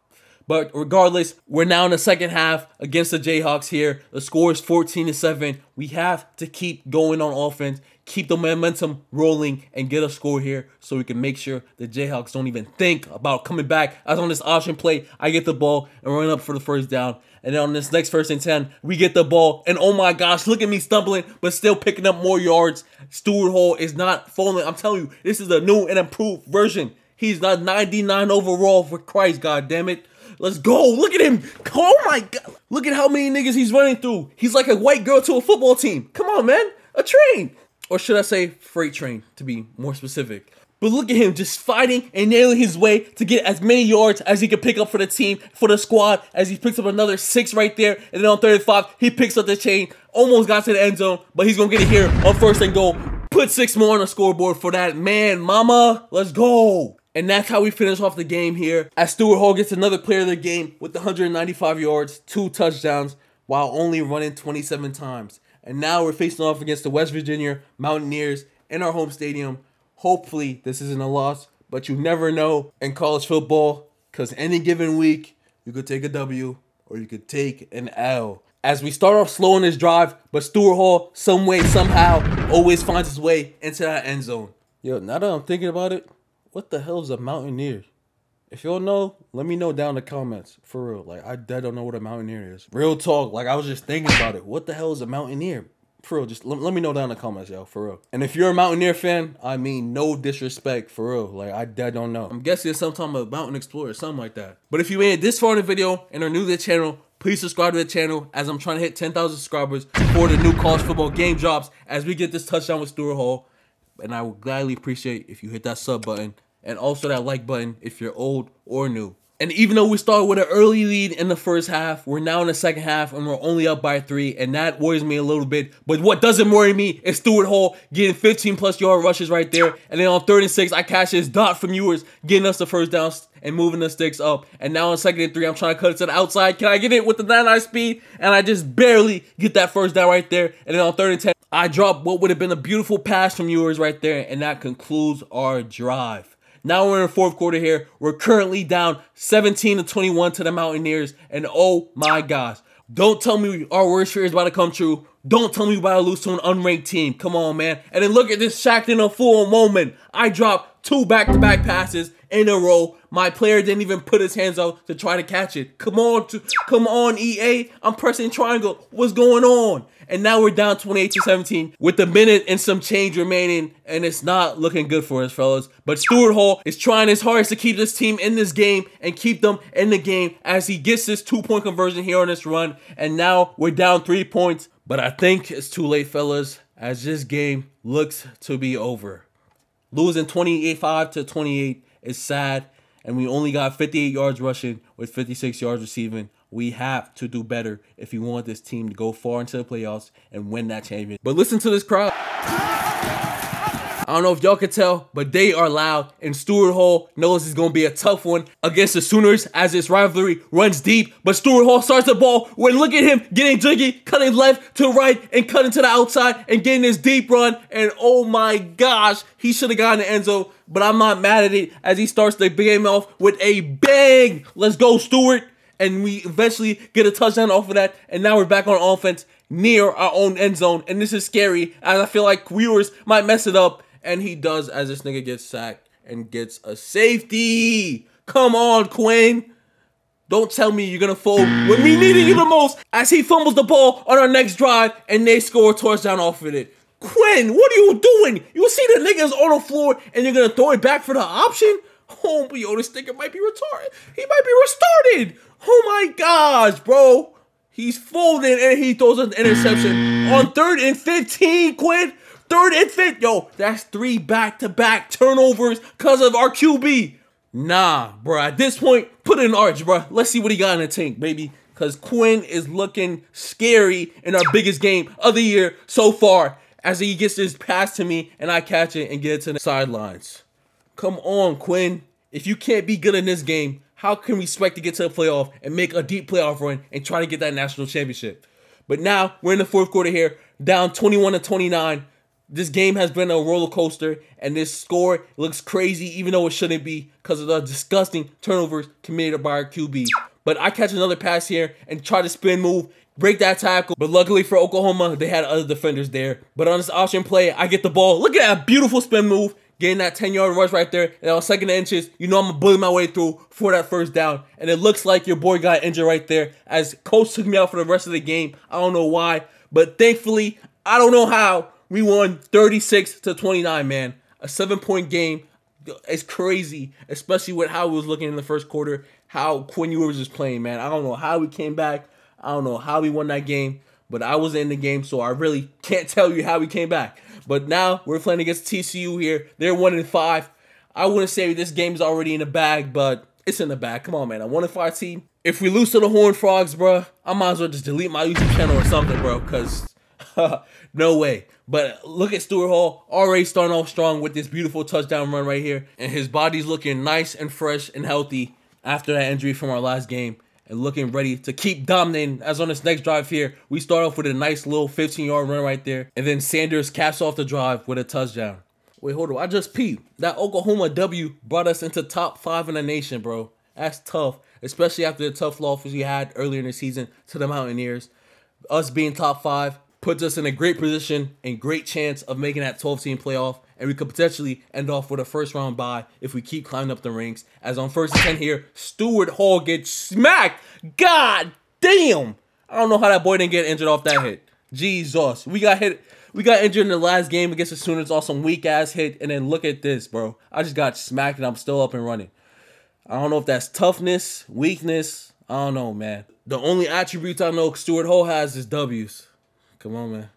But regardless, we're now in the second half against the Jayhawks here. The score is 14 to 7. We have to keep going on offense, keep the momentum rolling, and get a score here so we can make sure the Jayhawks don't even think about coming back. As on this option play, I get the ball and run up for the first down. And then on this next first and 10, we get the ball. And oh my gosh, look at me stumbling, but still picking up more yards. Stewart Hall is not falling. I'm telling you, this is a new and improved version. He's not 99 overall for Christ, god damn it. Let's go. Look at him. Oh my god. Look at how many niggas he's running through. He's like a white girl to a football team. Come on, man. A train. Or should I say freight train to be more specific. But look at him just fighting and nailing his way to get as many yards as he can pick up for the team, for the squad, as he picks up another six right there. And then on 35, he picks up the chain, almost got to the end zone, but he's going to get it here on first and goal. Put six more on the scoreboard for that man, mama. Let's go. And that's how we finish off the game here. As Stewart Hall gets another player of the game with 195 yards, two touchdowns, while only running 27 times. And now we're facing off against the West Virginia Mountaineers in our home stadium. Hopefully, this isn't a loss, but you never know in college football because any given week, you could take a W or you could take an L. As we start off slow in this drive, but Stewart Hall, some way, somehow, always finds his way into that end zone. Yo, now that I'm thinking about it, what the hell is a Mountaineer? If you don't know, let me know down in the comments. For real. Like, I dead don't know what a Mountaineer is. Real talk. Like, I was just thinking about it. What the hell is a Mountaineer? For real, just let, me know down in the comments, yo. For real. And if you're a Mountaineer fan, I mean, no disrespect. For real. Like, I dead don't know. I'm guessing it's sometime a Mountain Explorer, something like that. But if you made it this far in the video and are new to the channel, please subscribe to the channel as I'm trying to hit 10,000 subscribers for the new college football game drops as we get this touchdown with Stewart Hall. And I would gladly appreciate if you hit that sub button and also that like button if you're old or new. And even though we started with an early lead in the first half, we're now in the second half and we're only up by three, and that worries me a little bit. But what doesn't worry me is Stewart Hall getting 15 plus yard rushes right there. And then on third and six, I catch this dot from Ewers, getting us the first down and moving the sticks up. And now on second and three, I'm trying to cut it to the outside. Can I get it with the 99 speed? And I just barely get that first down right there. And then on third and 10, I drop what would have been a beautiful pass from Ewers right there. And that concludes our drive. Now we're in the fourth quarter here. We're currently down 17 to 21 to the Mountaineers. And oh my gosh, don't tell me our worst fear is about to come true. Don't tell me we're about to lose to an unranked team. Come on, man. And then look at this Shaqtin' a Fool moment. I dropped two back-to-back -back passes in a row. My player didn't even put his hands out to try to catch it. Come on, come on, EA. I'm pressing triangle. What's going on? And now we're down 28 to 17 with a minute and some change remaining, and it's not looking good for us, fellas. But Stewart Hall is trying his hardest to keep this team in this game and keep them in the game as he gets this two-point conversion here on this run. And now we're down three points, but I think it's too late, fellas, as this game looks to be over. Losing 28-5 to 28 is sad, and we only got 58 yards rushing with 56 yards receiving. We have to do better if you want this team to go far into the playoffs and win that championship. But listen to this crowd. I don't know if y'all can tell, but they are loud, and Stewart Hall knows it's going to be a tough one against the Sooners as this rivalry runs deep. But Stewart Hall starts the ball when look at him getting jiggy, cutting left to right, and cutting to the outside, and getting this deep run. And oh my gosh, he should have gotten the end zone, but I'm not mad at it as he starts the game off with a bang. Let's go, Stewart and we eventually get a touchdown off of that, and now we're back on offense near our own end zone, and this is scary, and I feel like Ewers might mess it up, and he does as this nigga gets sacked and gets a safety. Come on, Quinn. Don't tell me you're gonna fold when we needed you the most as he fumbles the ball on our next drive and they score a touchdown off of it. Quinn, what are you doing? You see the niggas on the floor and you're gonna throw it back for the option? Oh, yo, this nigga might be retarded. He might be restarted. Oh my gosh, bro. He's folding and he throws an interception on third and 15, Quinn. Third and fifth. Yo, that's three back-to-back turnovers because of our QB. Nah, bro. At this point, put in Arch, bro. Let's see what he got in the tank, baby. Because Quinn is looking scary in our biggest game of the year so far as he gets this pass to me and I catch it and get it to the sidelines. Come on, Quinn. If you can't be good in this game, how can we expect to get to the playoff and make a deep playoff run and try to get that national championship? But now we're in the fourth quarter here, down 21 to 29. This game has been a roller coaster, and this score looks crazy, even though it shouldn't be, because of the disgusting turnovers committed by our QB. But I catch another pass here and try to spin move, break that tackle. But luckily for Oklahoma, they had other defenders there. But on this option play, I get the ball. Look at that beautiful spin move getting that 10 yard rush right there, and on second inches, you know I'm gonna bully my way through for that first down. And it looks like your boy got injured right there as coach took me out for the rest of the game. I don't know why, but thankfully, I don't know how we won 36 to 29, man. A seven point game. It's crazy, especially with how it was looking in the first quarter, how Quinn Ewers was playing, man. I don't know how we came back. I don't know how we won that game, but I was in the game, so I really can't tell you how we came back. But now we're playing against TCU here. They're one in five. I wouldn't say this game's already in the bag, but it's in the bag. Come on, man. A one in five team. If we lose to the Horned Frogs, bro, I might as well just delete my YouTube channel or something, bro, because no way. But look at Stewart Hall already starting off strong with this beautiful touchdown run right here. And his body's looking nice and fresh and healthy after that injury from our last game and looking ready to keep dominating. As on this next drive here, we start off with a nice little 15 yard run right there. And then Sanders caps off the drive with a touchdown. Wait, hold on. I just peeped. That Oklahoma W brought us into top five in the nation, bro. That's tough, especially after the tough loss we had earlier in the season to the Mountaineers. Us being top five puts us in a great position and great chance of making that 12 team playoff. And we could potentially end off with a first round bye if we keep climbing up the ranks. As on first and 10 here, Stewart Hall gets smacked. God damn. I don't know how that boy didn't get injured off that hit. Jesus. We got hit. We got injured in the last game against the Sooners on some weak ass hit. And then look at this, bro. I just got smacked and I'm still up and running. I don't know if that's toughness, weakness. I don't know, man. The only attributes I know Stewart Hall has is W's. Come on, man.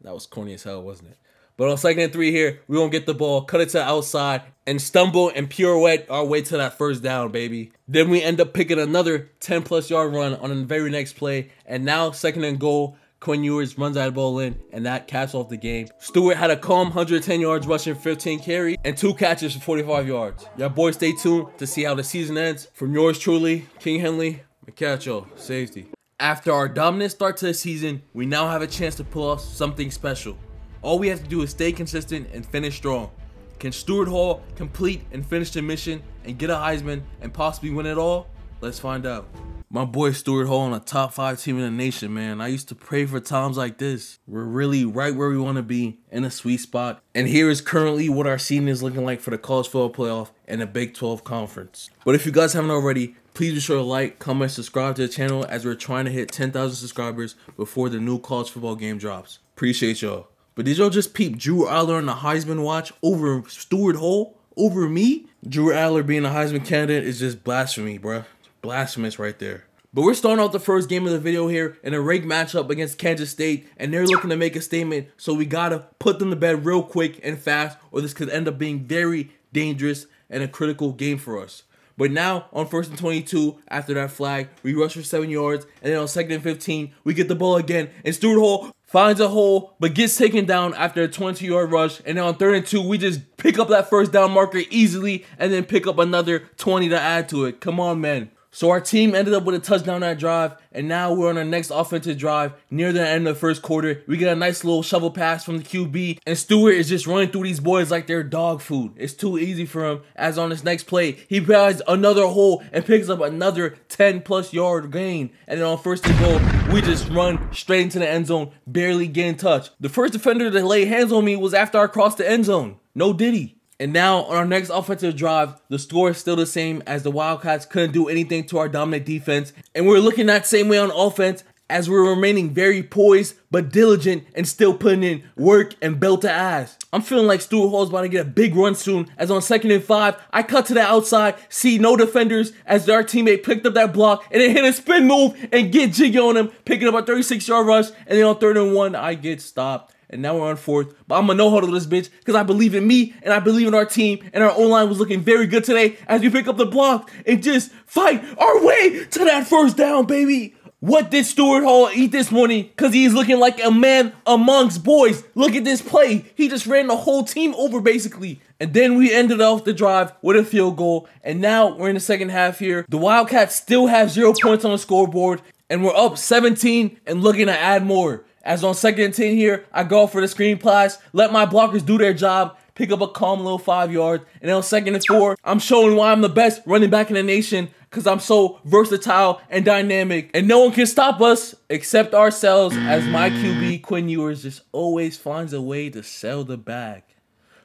That was corny as hell, wasn't it? But on second and three here, we won't get the ball, cut it to outside, and stumble and pirouette our way to that first down, baby. Then we end up picking another 10 plus yard run on the very next play. And now second and goal, Quinn Ewers runs that ball in, and that caps off the game. Stewart had a calm 110 yards rushing, 15 carry, and two catches for 45 yards. Y'all boys stay tuned to see how the season ends. From yours truly, Kinghinley, McCatcho, safety. After our dominant start to the season, we now have a chance to pull off something special. All we have to do is stay consistent and finish strong. Can Stewart Hall complete and finish the mission and get a Heisman and possibly win it all? Let's find out. My boy Stewart Hall on a top five team in the nation, man. I used to pray for times like this. We're really right where we want to be in a sweet spot. And here is currently what our season is looking like for the college football playoff and the Big 12 conference. But if you guys haven't already, please be sure to like, comment, subscribe to the channel as we're trying to hit 10,000 subscribers before the new college football game drops. Appreciate y'all. But did y'all just peep Drew Allar on the Heisman watch over Stewart Hall? Over me? Drew Allar being a Heisman candidate is just blasphemy, bruh. Blasphemous right there. But we're starting off the first game of the video here in a ranked matchup against Kansas State, and they're looking to make a statement, so we gotta put them to bed real quick and fast, or this could end up being very dangerous and a critical game for us. But now, on first and 22, after that flag, we rush for 7 yards, and then on second and 15, we get the ball again, and Stewart Hall finds a hole, but gets taken down after a 22 yard rush. And then on third and two, we just pick up that first down marker easily and then pick up another 20 to add to it. Come on, man. So our team ended up with a touchdown that drive, and now we're on our next offensive drive near the end of the first quarter. We get a nice little shovel pass from the QB, and Stewart is just running through these boys like they're dog food. It's too easy for him. As on this next play, he passes another hole and picks up another 10 plus yard gain. And then on first and goal, we just run straight into the end zone, barely getting touch. The first defender to lay hands on me was after I crossed the end zone. No diddy. And now on our next offensive drive, the score is still the same as the Wildcats couldn't do anything to our dominant defense. And we're looking that same way on offense as we're remaining very poised but diligent and still putting in work and belt to ass. I'm feeling like Stewart Hall's about to get a big run soon as on second and five, I cut to the outside, see no defenders as our teammate picked up that block and then hit a spin move and get jiggy on him, picking up a 36 yard rush. And then on third and one, I get stopped and now we're on fourth. But I'm gonna no huddle this bitch because I believe in me and I believe in our team. And our O line was looking very good today as we pick up the block and just fight our way to that first down, baby. What did Stewart Hall eat this morning? Because he's looking like a man amongst boys. Look at this play. He just ran the whole team over, basically. And then we ended off the drive with a field goal. And now we're in the second half here. The Wildcats still have zero points on the scoreboard. And we're up 17 and looking to add more. As on second and 10 here, I go for the screen pass, let my blockers do their job, pick up a calm little five yards. And then on second and four, I'm showing why I'm the best running back in the nation because I'm so versatile and dynamic. And no one can stop us except ourselves as my QB, Quinn Ewers, just always finds a way to sell the bag.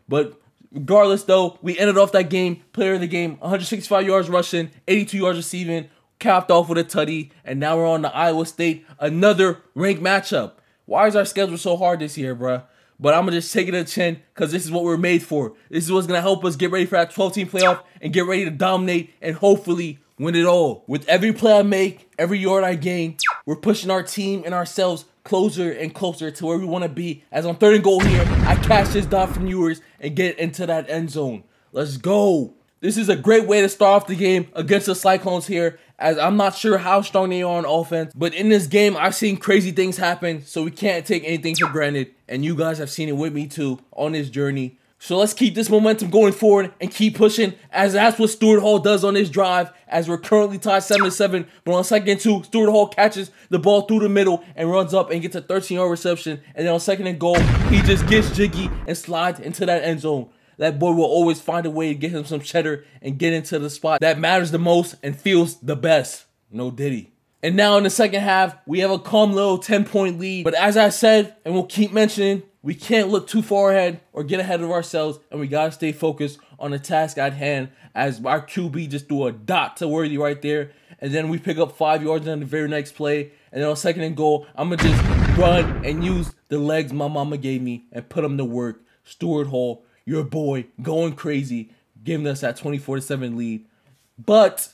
But regardless, though, we ended off that game, player of the game, 165 yards rushing, 82 yards receiving, capped off with a tutty, and now we're on the Iowa State, another ranked matchup. Why is our schedule so hard this year, bruh? But I'm gonna just take it the chin because this is what we're made for. This is what's gonna help us get ready for that 12 team playoff and get ready to dominate and hopefully win it all. With every play I make, every yard I gain, we're pushing our team and ourselves closer and closer to where we want to be. As on third and goal here, I catch this dot from Ewers and get into that end zone. Let's go. This is a great way to start off the game against the Cyclones here as I'm not sure how strong they are on offense. But in this game, I've seen crazy things happen, so we can't take anything for granted. And you guys have seen it with me too on this journey. So let's keep this momentum going forward and keep pushing as that's what Stewart Hall does on this drive as we're currently tied 7-7. But on second and two, Stewart Hall catches the ball through the middle and runs up and gets a 13-yard reception. And then on second and goal, he just gets jiggy and slides into that end zone. That boy will always find a way to get him some cheddar and get into the spot that matters the most and feels the best. No Diddy. And now in the second half, we have a calm little 10 point lead. But as I said, and we'll keep mentioning, we can't look too far ahead or get ahead of ourselves, and we gotta stay focused on the task at hand. As our QB just threw a dot to Worthy right there, and then we pick up five yards on the very next play, and then on second and goal, I'm gonna just run and use the legs my mama gave me and put them to work. Stewart Hall, your boy, going crazy, giving us that 24 7 lead. But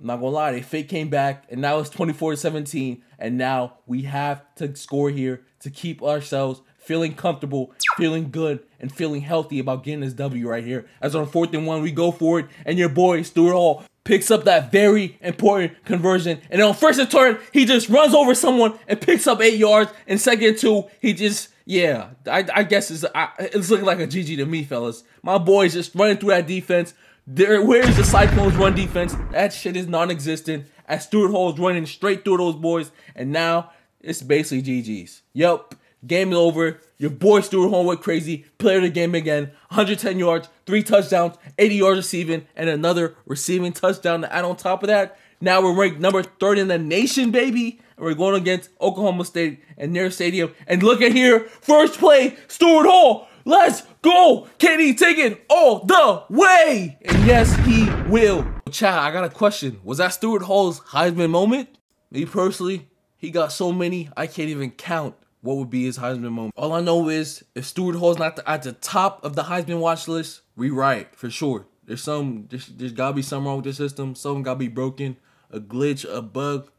I'm not gonna lie, they fake came back, and now it's 24 17, and now we have to score here to keep ourselves feeling comfortable, feeling good, and feeling healthy about getting this W right here. As on fourth and one, we go for it, and your boy Stewart Hall picks up that very important conversion. And on first and turn, he just runs over someone and picks up eight yards. And second two, he just yeah, I, I guess it's I, it's looking like a GG to me, fellas. My boy's just running through that defense. There, where's the Cyclones run defense? That shit is non-existent. As Stewart Hall's running straight through those boys, and now it's basically GG's. Yep. Game over. Your boy Stewart Hall went crazy. Player of the game again. 110 yards, three touchdowns, 80 yards receiving, and another receiving touchdown to add on top of that. Now we're ranked number third in the nation, baby. And we're going against Oklahoma State and their stadium. And look at here. First play, Stewart Hall. Let's go. Can he take it all the way? And yes, he will. Chad, I got a question. Was that Stewart Hall's Heisman moment? Me personally, he got so many, I can't even count what would be his Heisman moment. All I know is if Stewart Hall's not the, at the top of the Heisman watch list, rewrite for sure. There's some, there's, there's gotta be something wrong with the system. Something gotta be broken, a glitch, a bug,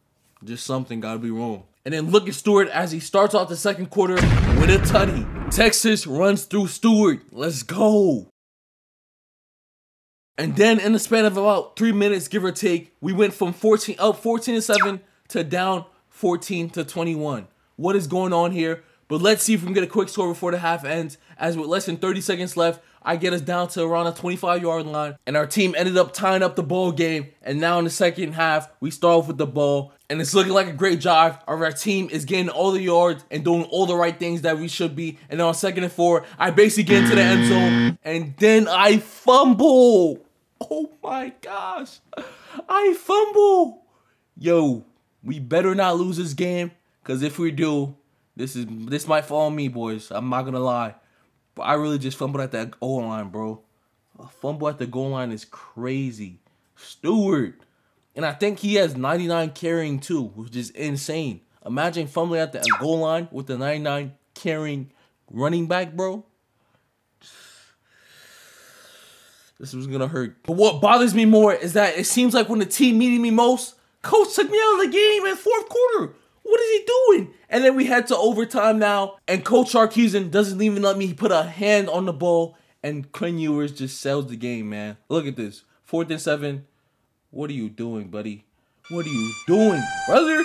just something gotta be wrong. And then look at Stewart as he starts off the second quarter with a tutty. Texas runs through Stewart. Let's go. And then in the span of about three minutes, give or take, we went from 14 up 14 to 7 to down 14 to 21 what is going on here. But let's see if we can get a quick score before the half ends. As with less than 30 seconds left, I get us down to around a 25 yard line. And our team ended up tying up the ball game. And now in the second half, we start off with the ball. And it's looking like a great drive. Our team is getting all the yards and doing all the right things that we should be. And on second and four, I basically get into the end zone. And then I fumble. Oh my gosh. I fumble. Yo, we better not lose this game Cause if we do, this is this might fall on me, boys. I'm not gonna lie. But I really just fumbled at that goal line, bro. A fumble at the goal line is crazy. Stewart. And I think he has 99 carrying too, which is insane. Imagine fumbling at the goal line with the 99 carrying running back, bro. This was gonna hurt. But what bothers me more is that it seems like when the team needed me most, coach took me out of the game in fourth quarter. What is he doing? And then we head to overtime now, and Coach Sarkisian doesn't even let me put a hand on the ball, and Quinn Ewers just sells the game, man. Look at this. Fourth and seven. What are you doing, buddy? What are you doing, brother?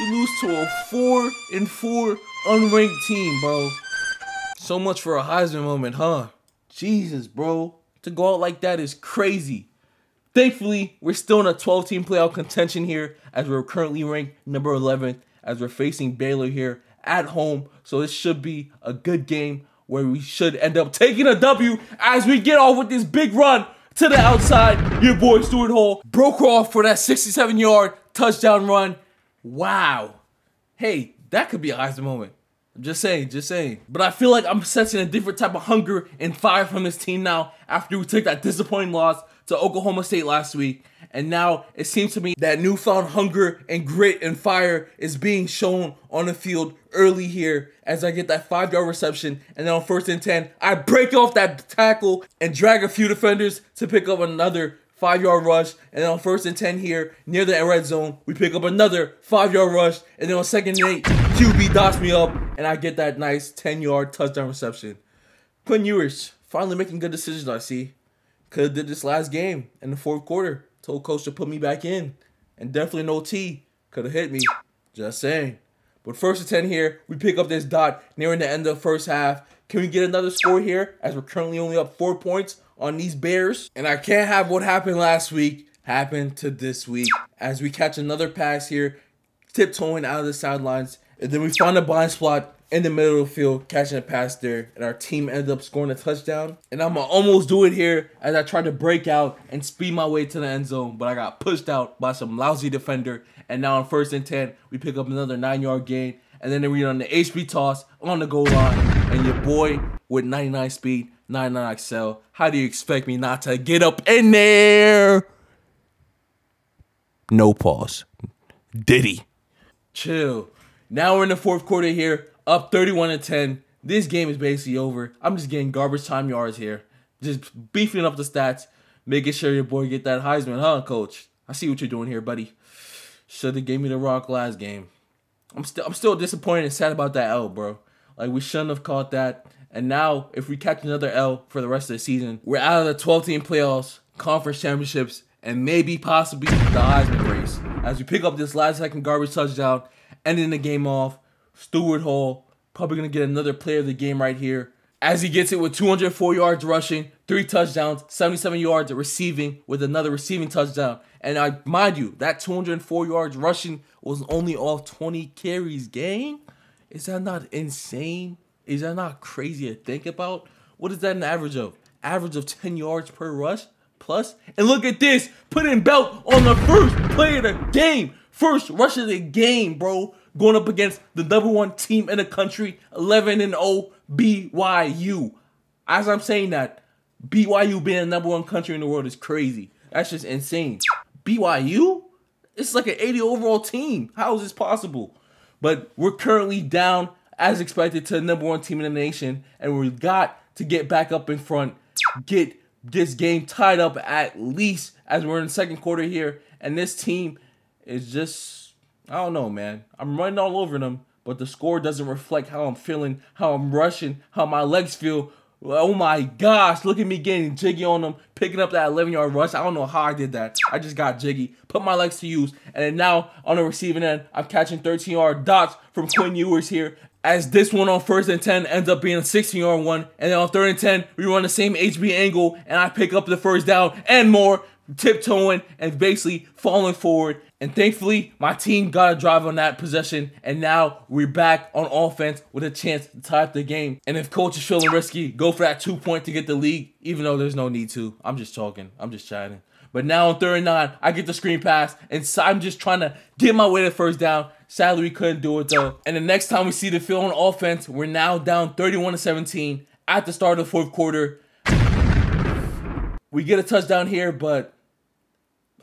You lose to a four and four unranked team, bro. So much for a Heisman moment, huh? Jesus, bro. To go out like that is crazy. Thankfully, we're still in a 12 team playoff contention here as we're currently ranked number 11th as we're facing Baylor here at home. So this should be a good game where we should end up taking a W as we get off with this big run to the outside. Your boy Stewart Hall broke off for that 67 yard touchdown run. Wow. Hey, that could be a Heisman moment. I'm just saying, just saying. But I feel like I'm sensing a different type of hunger and fire from this team now after we took that disappointing loss to Oklahoma State last week. And now it seems to me that newfound hunger and grit and fire is being shown on the field early here as I get that five yard reception. And then on first and 10, I break off that tackle and drag a few defenders to pick up another five yard rush. And then on first and 10 here near the red zone, we pick up another five yard rush. And then on second and eight, QB dots me up and I get that nice 10 yard touchdown reception. Quinn Ewers finally making good decisions, I see. Could have did this last game in the fourth quarter. Told coach to put me back in. And definitely no T. Could have hit me. Just saying. But first and 10 here, we pick up this dot nearing the end of the first half. Can we get another score here as we're currently only up four points on these Bears? And I can't have what happened last week happen to this week as we catch another pass here, tiptoeing out of the sidelines. And then we find a blind spot in the middle of the field, catching a pass there, and our team ended up scoring a touchdown. And I'm gonna almost do it here as I try to break out and speed my way to the end zone, but I got pushed out by some lousy defender. And now on first and 10, we pick up another nine yard gain. And then we on the HB toss on the goal line. And your boy with 99 speed, 99 XL. How do you expect me not to get up in there? No pause. Diddy. Chill. Now we're in the fourth quarter here up 31 to 10. This game is basically over. I'm just getting garbage time yards here. Just beefing up the stats, making sure your boy get that Heisman, huh, coach? I see what you're doing here, buddy. Should have gave me the rock last game. I'm still I'm still disappointed and sad about that L, bro. Like we shouldn't have caught that. And now if we catch another L for the rest of the season, we're out of the 12 team playoffs, conference championships, and maybe possibly the Heisman race. As we pick up this last second garbage touchdown, ending the game off Stewart Hall, probably going to get another player of the game right here. As he gets it with 204 yards rushing, three touchdowns, 77 yards receiving with another receiving touchdown. And I mind you, that 204 yards rushing was only off 20 carries, gang. Is that not insane? Is that not crazy to think about? What is that an average of? Average of 10 yards per rush plus? And look at this, putting belt on the first play of the game. First rush of the game, bro going up against the number one team in the country, 11 and 0 BYU. As I'm saying that, BYU being the number one country in the world is crazy. That's just insane. BYU? It's like an 80 overall team. How is this possible? But we're currently down, as expected, to the number one team in the nation, and we've got to get back up in front, get this game tied up at least as we're in the second quarter here. And this team is just I don't know, man. I'm running all over them, but the score doesn't reflect how I'm feeling, how I'm rushing, how my legs feel. Oh my gosh, look at me getting jiggy on them, picking up that 11 yard rush. I don't know how I did that. I just got jiggy, put my legs to use, and now on the receiving end, I'm catching 13 yard dots from Quinn Ewers here. As this one on first and 10 ends up being a 16 yard one, and then on third and 10, we run the same HB angle, and I pick up the first down and more, tiptoeing and basically falling forward and thankfully, my team got a drive on that possession, and now we're back on offense with a chance to tie up the game. And if coach is feeling risky, go for that two point to get the lead, even though there's no need to. I'm just talking. I'm just chatting. But now on third and nine, I get the screen pass, and so I'm just trying to get my way to first down. Sadly, we couldn't do it though. And the next time we see the field on offense, we're now down 31 to 17 at the start of the fourth quarter. We get a touchdown here, but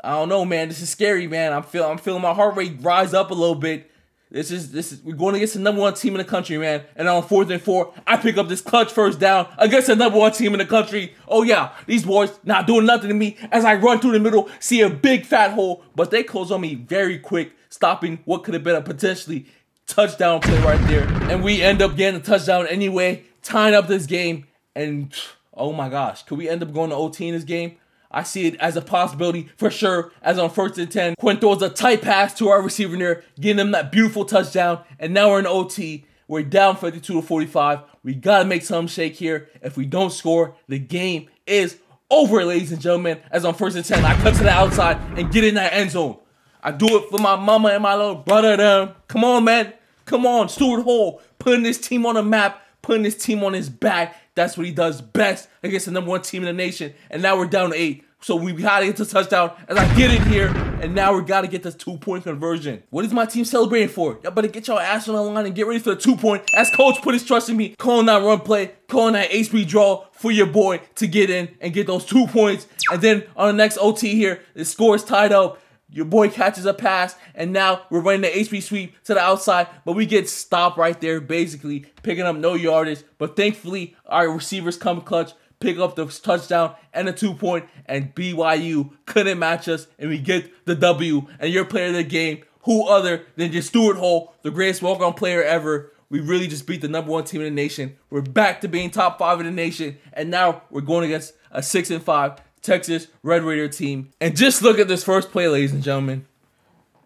I don't know, man. This is scary, man. I'm feeling I'm feeling my heart rate rise up a little bit. This is this is we're going against the number one team in the country, man. And on fourth and four, I pick up this clutch first down against the number one team in the country. Oh yeah, these boys not doing nothing to me as I run through the middle, see a big fat hole, but they close on me very quick, stopping what could have been a potentially touchdown play right there. And we end up getting a touchdown anyway, tying up this game. And oh my gosh, could we end up going to OT in this game? I see it as a possibility for sure. As on first and 10, Quinn throws a tight pass to our receiver near, getting him that beautiful touchdown. And now we're in OT. We're down 52 to 45. We got to make some shake here. If we don't score, the game is over, ladies and gentlemen. As on first and 10, I cut to the outside and get in that end zone. I do it for my mama and my little brother. Them. Come on, man. Come on, Stewart Hall, putting this team on the map, putting this team on his back. That's what he does best against the number one team in the nation. And now we're down to eight. So we gotta get this touchdown as I get it here. And now we gotta get this two-point conversion. What is my team celebrating for? Y'all better get y'all ass on the line and get ready for the two-point. As coach put his trust in me, calling that run play, calling that HB draw for your boy to get in and get those two points. And then on the next OT here, the score is tied up. Your boy catches a pass, and now we're running the HB sweep to the outside, but we get stopped right there, basically picking up no yardage. But thankfully, our receivers come clutch, pick up the touchdown and a two point, and BYU couldn't match us, and we get the W. And your player of the game, who other than just Stewart Hall, the greatest walk on player ever. We really just beat the number one team in the nation. We're back to being top five in the nation, and now we're going against a six and five Texas Red Raider team. And just look at this first play, ladies and gentlemen.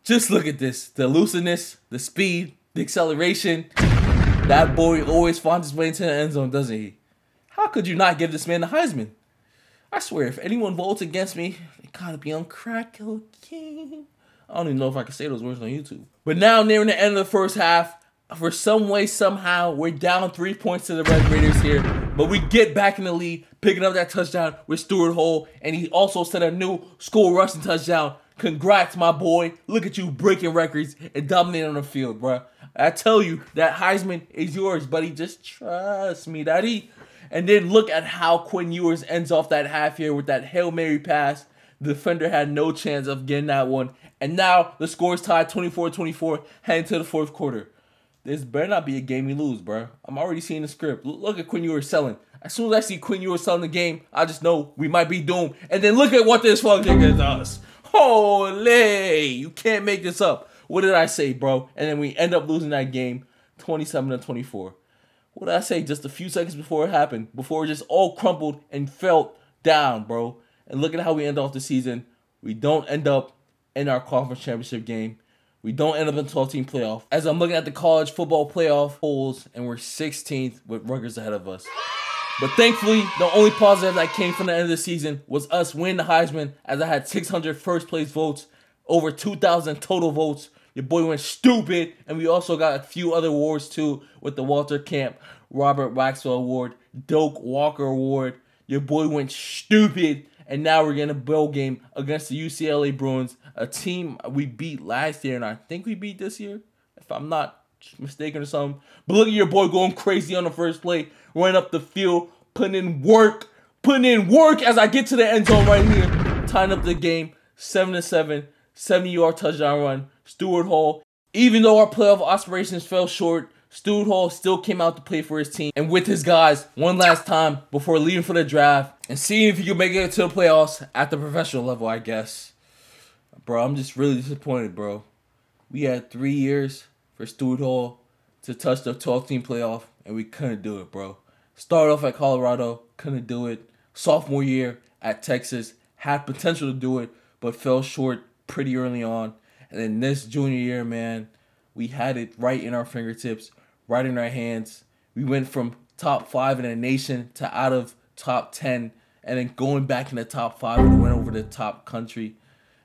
Just look at this. The looseness, the speed, the acceleration. That boy always finds his way into the end zone, doesn't he? How could you not give this man the Heisman? I swear, if anyone votes against me, they gotta be on crack cocaine. I don't even know if I can say those words on YouTube. But now, nearing the end of the first half, for some way, somehow, we're down three points to the Red Raiders here. But we get back in the lead, picking up that touchdown with Stewart Hall. And he also set a new school rushing touchdown. Congrats, my boy. Look at you breaking records and dominating on the field, bro. I tell you, that Heisman is yours, buddy. Just trust me, daddy. And then look at how Quinn Ewers ends off that half here with that Hail Mary pass. The defender had no chance of getting that one. And now the score is tied 24-24 heading to the fourth quarter. This better not be a game we lose, bro. I'm already seeing the script. Look at Quinn Ewers selling. As soon as I see Quinn Ewers selling the game, I just know we might be doomed. And then look at what this fucking does. Holy! You can't make this up. What did I say, bro? And then we end up losing that game 27 to 24. What did I say just a few seconds before it happened? Before it just all crumpled and fell down, bro. And look at how we end off the season. We don't end up in our conference championship game. We don't end up in 12 team playoff. As I'm looking at the college football playoff polls, and we're 16th with Rutgers ahead of us. But thankfully, the only positive that came from the end of the season was us winning the Heisman, as I had 600 first place votes, over 2,000 total votes. Your boy went stupid, and we also got a few other awards too with the Walter Camp Robert Maxwell Award, Doak Walker Award. Your boy went stupid, and now we're getting a bowl game against the UCLA Bruins, a team we beat last year, and I think we beat this year, if I'm not mistaken or something. But look at your boy going crazy on the first play, running up the field, putting in work, putting in work as I get to the end zone right here, tying up the game, seven to seven, 70 yard touchdown run. Stewart Hall, even though our playoff aspirations fell short, Stewart Hall still came out to play for his team and with his guys one last time before leaving for the draft and seeing if he could make it to the playoffs at the professional level, I guess. Bro, I'm just really disappointed, bro. We had three years for Stewart Hall to touch the 12 team playoff, and we couldn't do it, bro. Started off at Colorado, couldn't do it. Sophomore year at Texas, had potential to do it, but fell short pretty early on. And then this junior year, man, we had it right in our fingertips right in our hands. We went from top five in the nation to out of top 10 and then going back in the top five and went over the top country.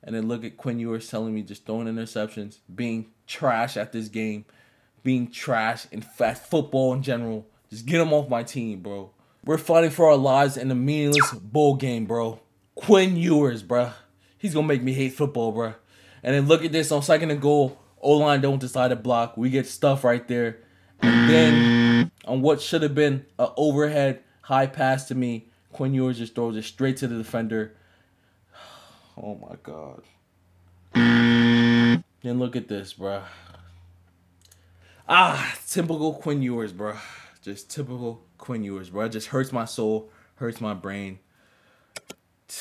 And then look at Quinn Ewers telling me just throwing interceptions, being trash at this game, being trash in fast football in general. Just get him off my team, bro. We're fighting for our lives in a meaningless bowl game, bro. Quinn Ewers, bro. He's gonna make me hate football, bro. And then look at this on second and goal. O line don't decide to block. We get stuff right there. And then on what should have been an overhead high pass to me, Quinn Ewers just throws it straight to the defender. Oh my god. Then look at this, bruh. Ah, typical Quinn Ewers, bruh. Just typical Quinn Ewers, bruh. It just hurts my soul, hurts my brain.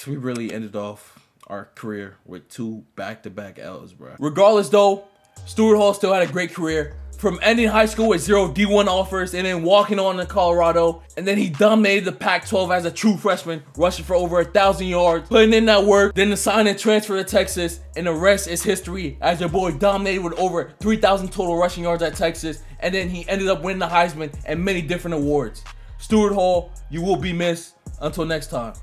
We really ended off our career with two back-to-back L's, bruh. Regardless, though, Stewart Hall still had a great career from ending high school with zero D1 offers and then walking on to Colorado. And then he dominated the Pac-12 as a true freshman, rushing for over a thousand yards, putting in that work, then the sign and transfer to Texas, and the rest is history as your boy dominated with over 3,000 total rushing yards at Texas, and then he ended up winning the Heisman and many different awards. Stewart Hall, you will be missed. Until next time.